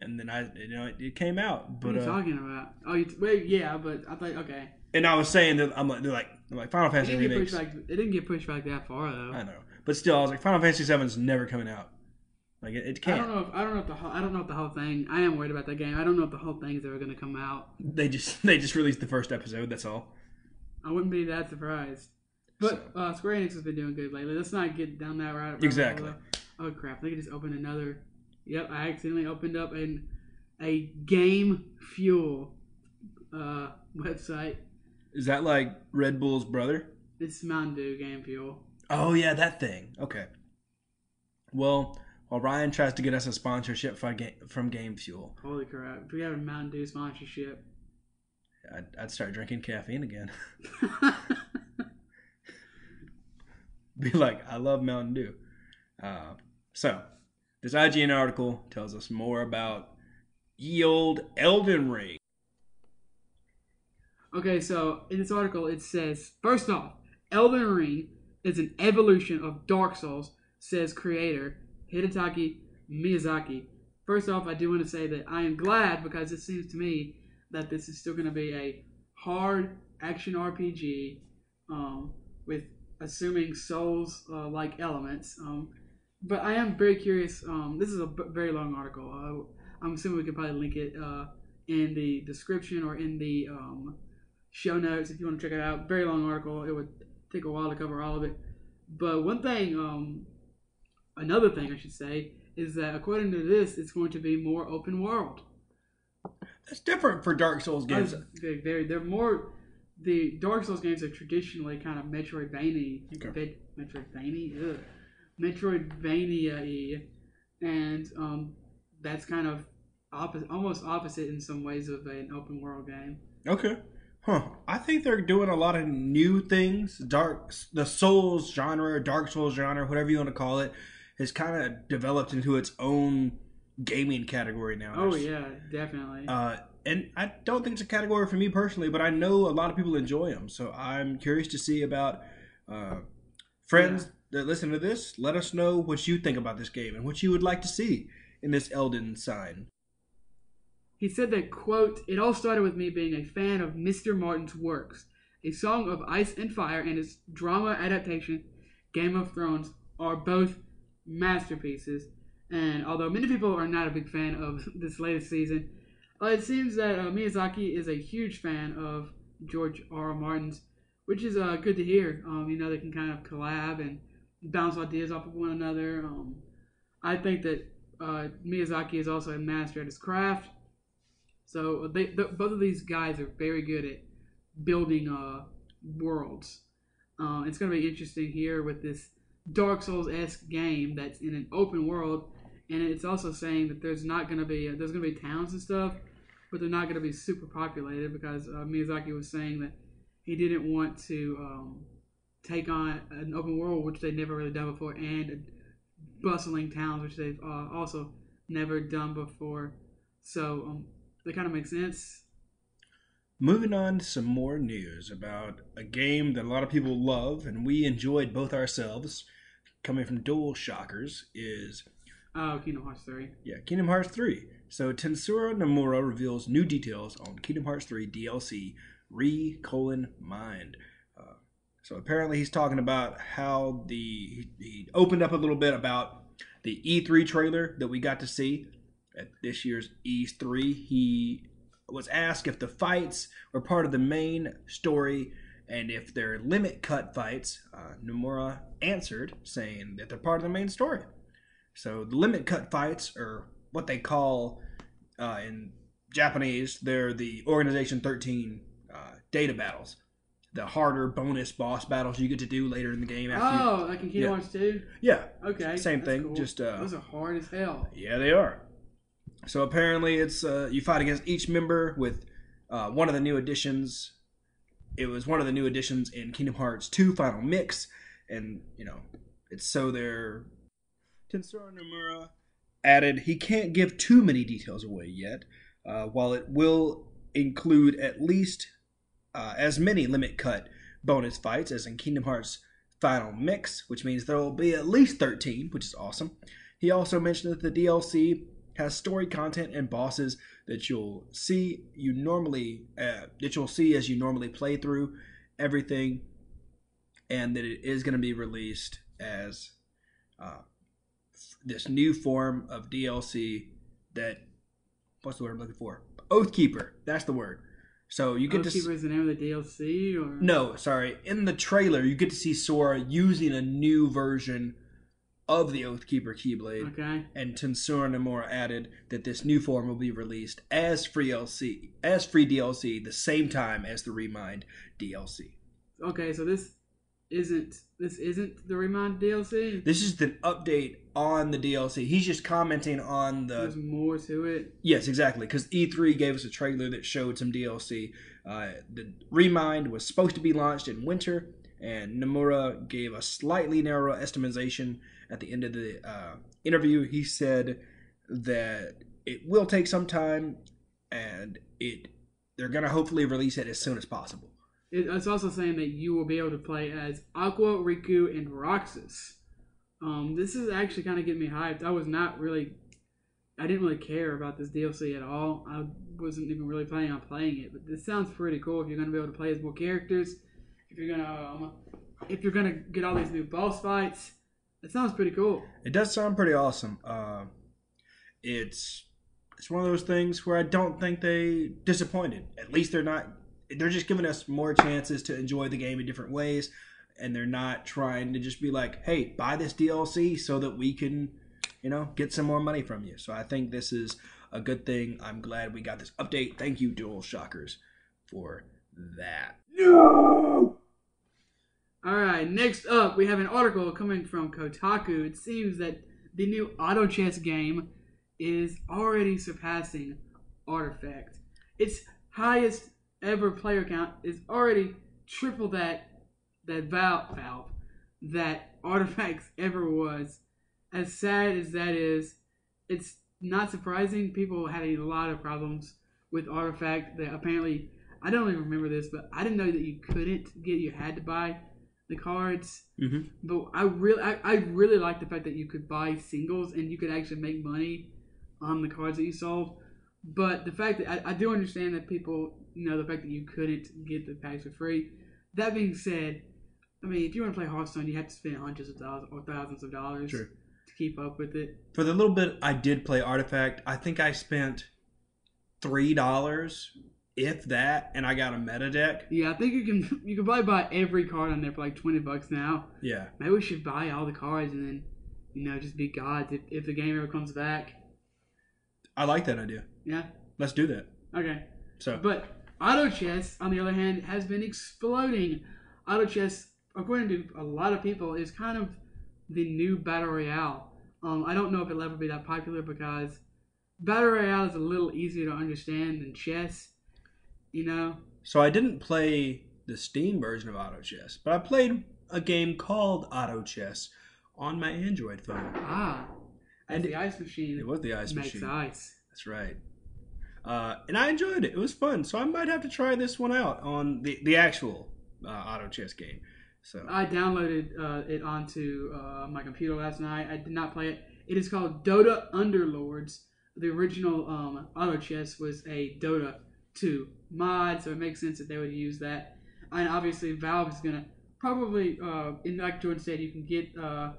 And then I, you know, it, it came out. What are you uh, talking about? Oh, you wait, yeah, but I thought okay. and I was saying that I'm like, they're like, they're like Final It Fantasy didn't get remakes. pushed back. It didn't get pushed back that far though. I know, but still, I was like, Final Fantasy Seven is never coming out. Like it, it I don't know if I don't know if the whole, I don't know if the whole thing. I am worried about that game. I don't know if the whole thing is ever going to come out. They just they just released the first episode. That's all. I wouldn't be that surprised. But uh, Square Enix has been doing good lately. Let's not get down that route. Exactly. Oh crap! I think I just opened another. Yep, I accidentally opened up an a Game Fuel uh, website. Is that like Red Bull's brother? It's Mountain Dew Game Fuel. Oh yeah, that thing. Okay. Well, while Ryan tries to get us a sponsorship from Ga- from Game Fuel, Holy crap! If we have a Mountain Dew sponsorship. I'd, I'd start drinking caffeine again. Be like, I love Mountain Dew. Uh, so, this IGN article tells us more about ye old Elden Ring. Okay, so in this article it says first off, Elden Ring is an evolution of Dark Souls, says creator Hidetaka Miyazaki. First off, I do want to say that I am glad because it seems to me that this is still going to be a hard action RPG um, with assuming Souls uh, like elements. Um, but I am very curious. Um, this is a b- very long article. Uh, I'm assuming we could probably link it uh, in the description or in the um, show notes if you want to check it out. Very long article. It would take a while to cover all of it. But one thing, um, another thing I should say, is that according to this, it's going to be more open world. That's different for Dark Souls games. They're, they're, they're more. The Dark Souls games are traditionally kind of Metroidvania. Okay. Metroidvania? Ugh. Metroidvania and um, that's kind of opposite, almost opposite in some ways of an open world game. Okay. Huh. I think they're doing a lot of new things. Dark, the Souls genre, Dark Souls genre, whatever you want to call it, has kind of developed into its own gaming category now. Oh There's- yeah, definitely. Uh, and I don't think it's a category for me personally, but I know a lot of people enjoy them. So I'm curious to see about uh, friends that listen to this. Let us know what you think about this game and what you would like to see in this Elden sign. He said that, quote, it all started with me being a fan of Mr. Martin's works. A Song of Ice and Fire and his drama adaptation, Game of Thrones, are both masterpieces. And although many people are not a big fan of this latest season, uh, it seems that uh, Miyazaki is a huge fan of George R. R. Martin's, which is uh, good to hear. Um, you know, they can kind of collab and bounce ideas off of one another. Um, I think that uh, Miyazaki is also a master at his craft. So they, the, both of these guys are very good at building uh, worlds. Uh, it's going to be interesting here with this Dark Souls esque game that's in an open world, and it's also saying that there's not going to be uh, there's going to be towns and stuff, but they're not going to be super populated because uh, Miyazaki was saying that he didn't want to um, take on an open world which they've never really done before, and bustling towns which they've uh, also never done before. So um, that kind of makes sense. Moving on to some more news about a game that a lot of people love and we enjoyed both ourselves, coming from Dual Shockers, is Oh, Kingdom Hearts 3. yeah Kingdom Hearts 3. So Tetsuya Nomura reveals new details on Kingdom Hearts 3 DLC Re colon Mind. So apparently he's talking about how the he, he opened up a little bit about the E3 trailer that we got to see at this year's E3. He was asked if the fights were part of the main story and if they're limit cut fights. Uh, Nomura answered saying that they're part of the main story. So the limit cut fights are what they call uh, in Japanese. They're the Organization 13 uh, data battles, the harder bonus boss battles you get to do later in the game. After you- Oh, like in Kingdom Yeah. Hearts 2? yeah, Okay. Same thing, cool. just, uh, Those are hard as hell. yeah, they are. So apparently, it's uh, you fight against each member with uh, one of the new additions. It was one of the new additions in Kingdom Hearts 2 Final Mix, and you know, it's so they're Tetsuya Nomura added he can't give too many details away yet, uh, while it will include at least uh, as many limit cut bonus fights as in Kingdom Hearts Final Mix, which means there will be at least 13, which is awesome. He also mentioned that the DLC has story content and bosses that you'll see you normally uh, that you'll see as you normally play through everything, and that it is going to be released as uh, this new form of DLC that what's the word I'm looking for? Oathkeeper. That's the word. So you get oh, to Oathkeeper is the name of the DLC, or no, sorry. In the trailer, you get to see Sora using a new version of the Oathkeeper Keyblade. Okay. And Tetsuya Nomura added that this new form will be released as free DLC, as free DLC, the same time as the Re:Mind DLC. Okay, so this isn't this isn't the Re:Mind DLC. This is the update on the DLC. He's just commenting on the There's more to it. Yes, exactly. Because E3 gave us a trailer that showed some DLC. Uh, the Re:Mind was supposed to be launched in winter, and Nomura gave a slightly narrow estimation at the end of the uh, interview. He said that it will take some time, and it they're gonna hopefully release it as soon as possible. It, it's also saying that you will be able to play as Aqua, Riku, and Roxas. Um, this is actually kind of getting me hyped. I was not really, I didn't really care about this DLC at all. I wasn't even really planning on playing it, but this sounds pretty cool. If you're gonna be able to play as more characters, if you're gonna, um, if you're gonna get all these new boss fights, it sounds pretty cool. It does sound pretty awesome. Uh, it's it's one of those things where I don't think they disappointed. At least they're not. They're just giving us more chances to enjoy the game in different ways, and they're not trying to just be like, "Hey, buy this DLC so that we can, you know, get some more money from you." So I think this is a good thing. I'm glad we got this update. Thank you, Dual Shockers, for that. No. All right. Next up, we have an article coming from Kotaku. It seems that the new auto chess game is already surpassing Artifact. Its highest ever player count is already triple that that Valve, Valve that Artifacts ever was. As sad as that is, it's not surprising. People had a lot of problems with Artifact. That apparently, I don't even remember this, but I didn't know that you couldn't get. You had to buy the cards. Mm-hmm. But I really, I, I really like the fact that you could buy singles and you could actually make money on the cards that you sold. But the fact that I, I do understand that people, you know, the fact that you couldn't get the packs for free. That being said, I mean, if you want to play Hearthstone, you have to spend hundreds of thousands or thousands of dollars Sure. to keep up with it. For the little bit I did play Artifact, I think I spent three dollars, if that, and I got a meta deck. Yeah, I think you can you can probably buy every card on there for like twenty bucks now. Yeah, Maybe we should buy all the cards and then, you know, just be gods if, if the game ever comes back. I like that idea. Yeah. Let's do that. Okay. So But auto chess, on the other hand, has been exploding. Auto chess, according to a lot of people, is kind of the new battle royale. Um, I don't know if it'll ever be that popular because battle royale is a little easier to understand than chess. You know, So I didn't play the Steam version of Auto Chess, but I played a game called Auto Chess on my Android phone. ah, and the ice machine It was the ice makes machine. ice. That's right. Uh, and I enjoyed it. It was fun. So I might have to try this one out on the the actual uh, Auto Chess game. So I downloaded uh, it onto uh, my computer last night. I did not play it. It is called Dota Underlords. The original um, auto chess was a Dota 2 mod, so it makes sense that they would use that. And obviously, Valve is gonna probably, uh, in like Jordan said, you can get uh,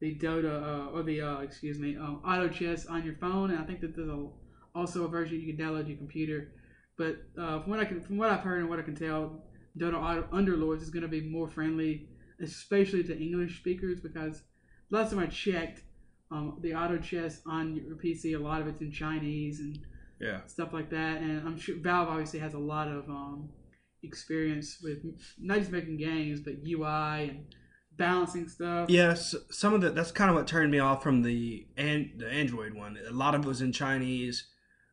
the Dota uh, or the uh, excuse me um, auto chess on your phone, and I think that there's a, also a version you can download to your computer. But uh, from what I can, from what I've heard and what I can tell, Dota Auto Underlords is going to be more friendly, especially to English speakers, because last time I checked, um, the auto chess on your PC, a lot of it's in Chinese and yeah. stuff like that. And I'm sure Valve obviously has a lot of um, experience with not just making games, but UI and balancing stuff. Yes, some of the that's kind of what turned me off from the and the Android one. A lot of it was in Chinese,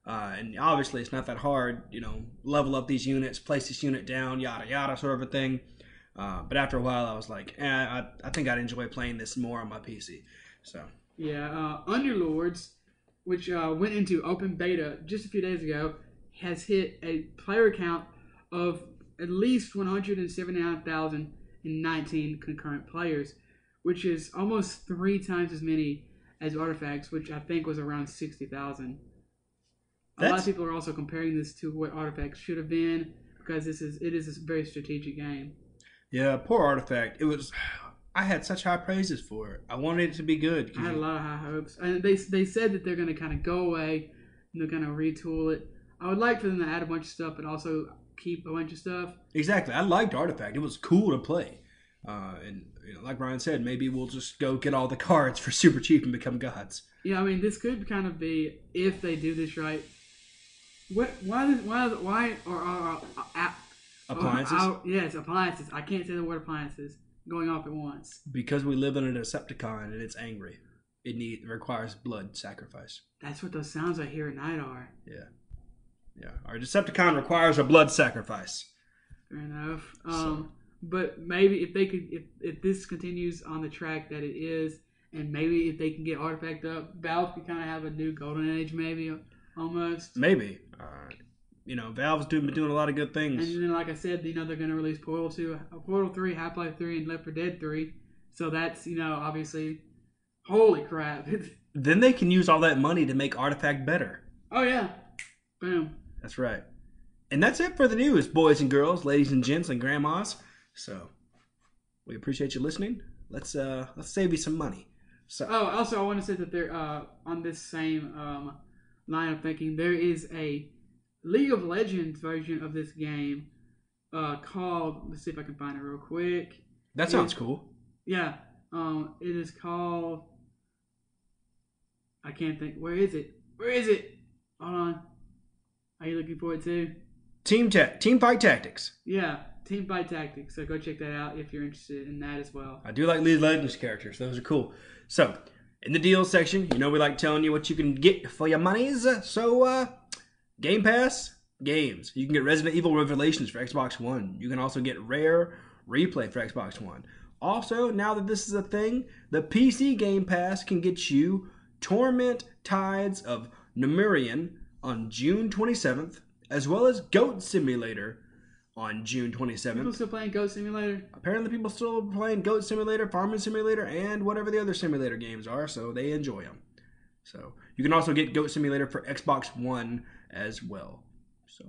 uh, and obviously it's not that hard. You know, level up these units, place this unit down, yada yada, sort of a thing. Uh, but after a while, I was like, eh, I, I think I'd enjoy playing this more on my PC. So Yeah, uh, Underlords, which uh, went into open beta just a few days ago, has hit a player count of at least 179,019 concurrent players, which is almost three times as many as Artifacts, which I think was around 60,000. A lot of people are also comparing this to what Artifact should have been because this is it is a very strategic game. Yeah, poor artifact. It was. I had such high praises for it. I wanted it to be good. I had a lot of high hopes, and they they said that they're going to kind of go away and they're going to retool it. I would like for them to add a bunch of stuff, but also keep a bunch of stuff. Exactly. I liked Artifact. It was cool to play. Uh, and you know, like Brian said, maybe we'll just go get all the cards for super cheap and become gods. Yeah, I mean, this could kind of be if they do this right. What? Why? does- Why? Why? Or, or, or app, Appliances. Or, yes, appliances. I can't say the word appliances going off at once. because we live in a Decepticon and it's angry. It need it requires blood sacrifice. That's what those sounds I hear at night are. Yeah. Yeah. Our Decepticon requires a blood sacrifice. Fair enough. Um, but maybe if they could, if if this continues on the track that it is, and maybe if they can get Artifact up, Valve could kind of have a new Golden Age, maybe almost. Maybe. Uh, you know, Valve's doing been doing a lot of good things. And then, like I said, you know they're gonna release Portal Two, uh, Portal Three, Half Life Three, and Left 4 Dead Three. So that's you know obviously, holy crap! Then they can use all that money to make Artifact better. oh yeah, boom. That's right. And that's it for the news, boys and girls, ladies and gents, and grandmas. So we appreciate you listening. Let's uh let's save you some money. So Oh, also I want to say that there, uh, on this same um, line of thinking, there is a League of Legends version of this game uh, called. Let's see if I can find it real quick. that sounds cool. Yeah, um, it is called. I can't think. Where is it? Where is it? Hold on. Are you looking for it too? Team ta- team fight tactics. Yeah, Team Fight Tactics. So go check that out if you're interested in that as well. I do like League of Legends characters. Those are cool. So, in the deals section, you know we like telling you what you can get for your monies. So, uh, Game Pass games. You can get Resident Evil Revelations for Xbox One. You can also get Rare Replay for Xbox One. Also, now that this is a thing, the PC Game Pass can get you Torment Tides of Numenera on June 27th, as well as Goat Simulator on June 27th. People still playing Ghost Simulator? Apparently, people still playing Goat Simulator, Farming Simulator, and whatever the other simulator games are, so they enjoy them. So you can also get Goat Simulator for Xbox One as well. So,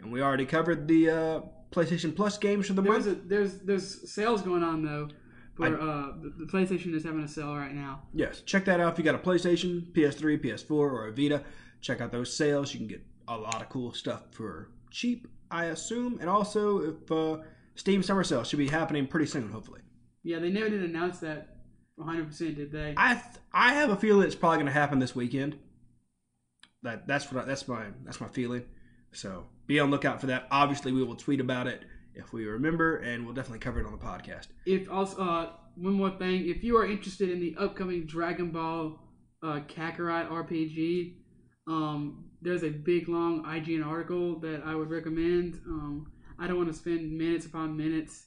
and we already covered the uh, PlayStation Plus games for the There's month. a, there's there's sales going on though. For I- uh, the, the PlayStation is having a sale right now. Yes, check that out if you got a PlayStation, PS3, PS4, or a Vita. Check out those sales. You can get a lot of cool stuff for cheap, I assume. And also, if uh, Steam Summer Sale should be happening pretty soon, hopefully. Yeah, they never did announce that 100, percent did they? I th- I have a feeling it's probably going to happen this weekend. That that's what I, that's my that's my feeling. So be on lookout for that. Obviously, we will tweet about it if we remember, and we'll definitely cover it on the podcast. If also uh, one more thing, if you are interested in the upcoming Dragon Ball uh, Kakarot RPG, um, there's a big long IGN article that I would recommend. Um, I don't want to spend minutes upon minutes,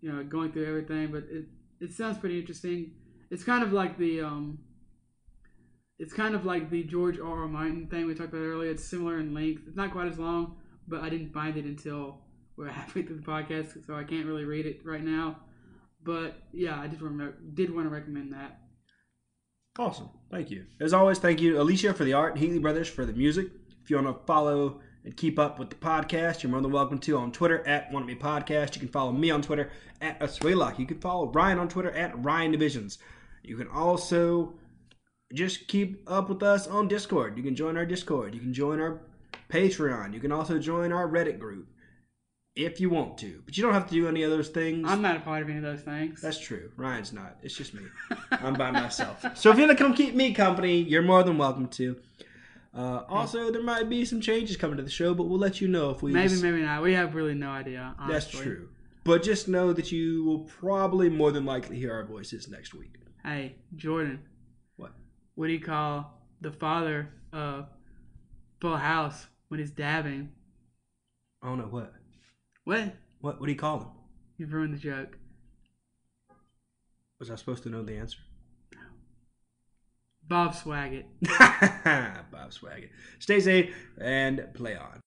you know, going through everything, but it it sounds pretty interesting. It's kind of like the um, it's kind of like the George R. R. Martin thing we talked about earlier. It's similar in length. It's not quite as long, but I didn't find it until we're halfway through the podcast, so I can't really read it right now. But yeah, I did want did want to recommend that. Awesome, thank you. As always, thank you, Alicia, for the art, Healy Brothers for the music. If you want to follow and keep up with the podcast, you're more than welcome to on Twitter at Wanna Podcast. You can follow me on Twitter at Aluesnoc. You can follow Ryan on Twitter at Ryan Divisions. You can also just keep up with us on Discord. You can join our Discord. You can join our Patreon. You can also join our Reddit group if you want to. But you don't have to do any of those things. I'm not a part of any of those things. That's true. Ryan's not. It's just me. I'm by myself. So if you want to come keep me company, you're more than welcome to. Uh, also, there might be some changes coming to the show, but we'll let you know if we. maybe, just- maybe not. We have really no idea. That's true. But just know that you will probably more than likely hear our voices next week. Hey, Jordan. What? What do you call the father of Full House when he's dabbing? I don't know what. What? What? What do you call him? You've ruined the joke. Was I supposed to know the answer? Bob Swaggett. Bob Swaggett. Stay safe and play on.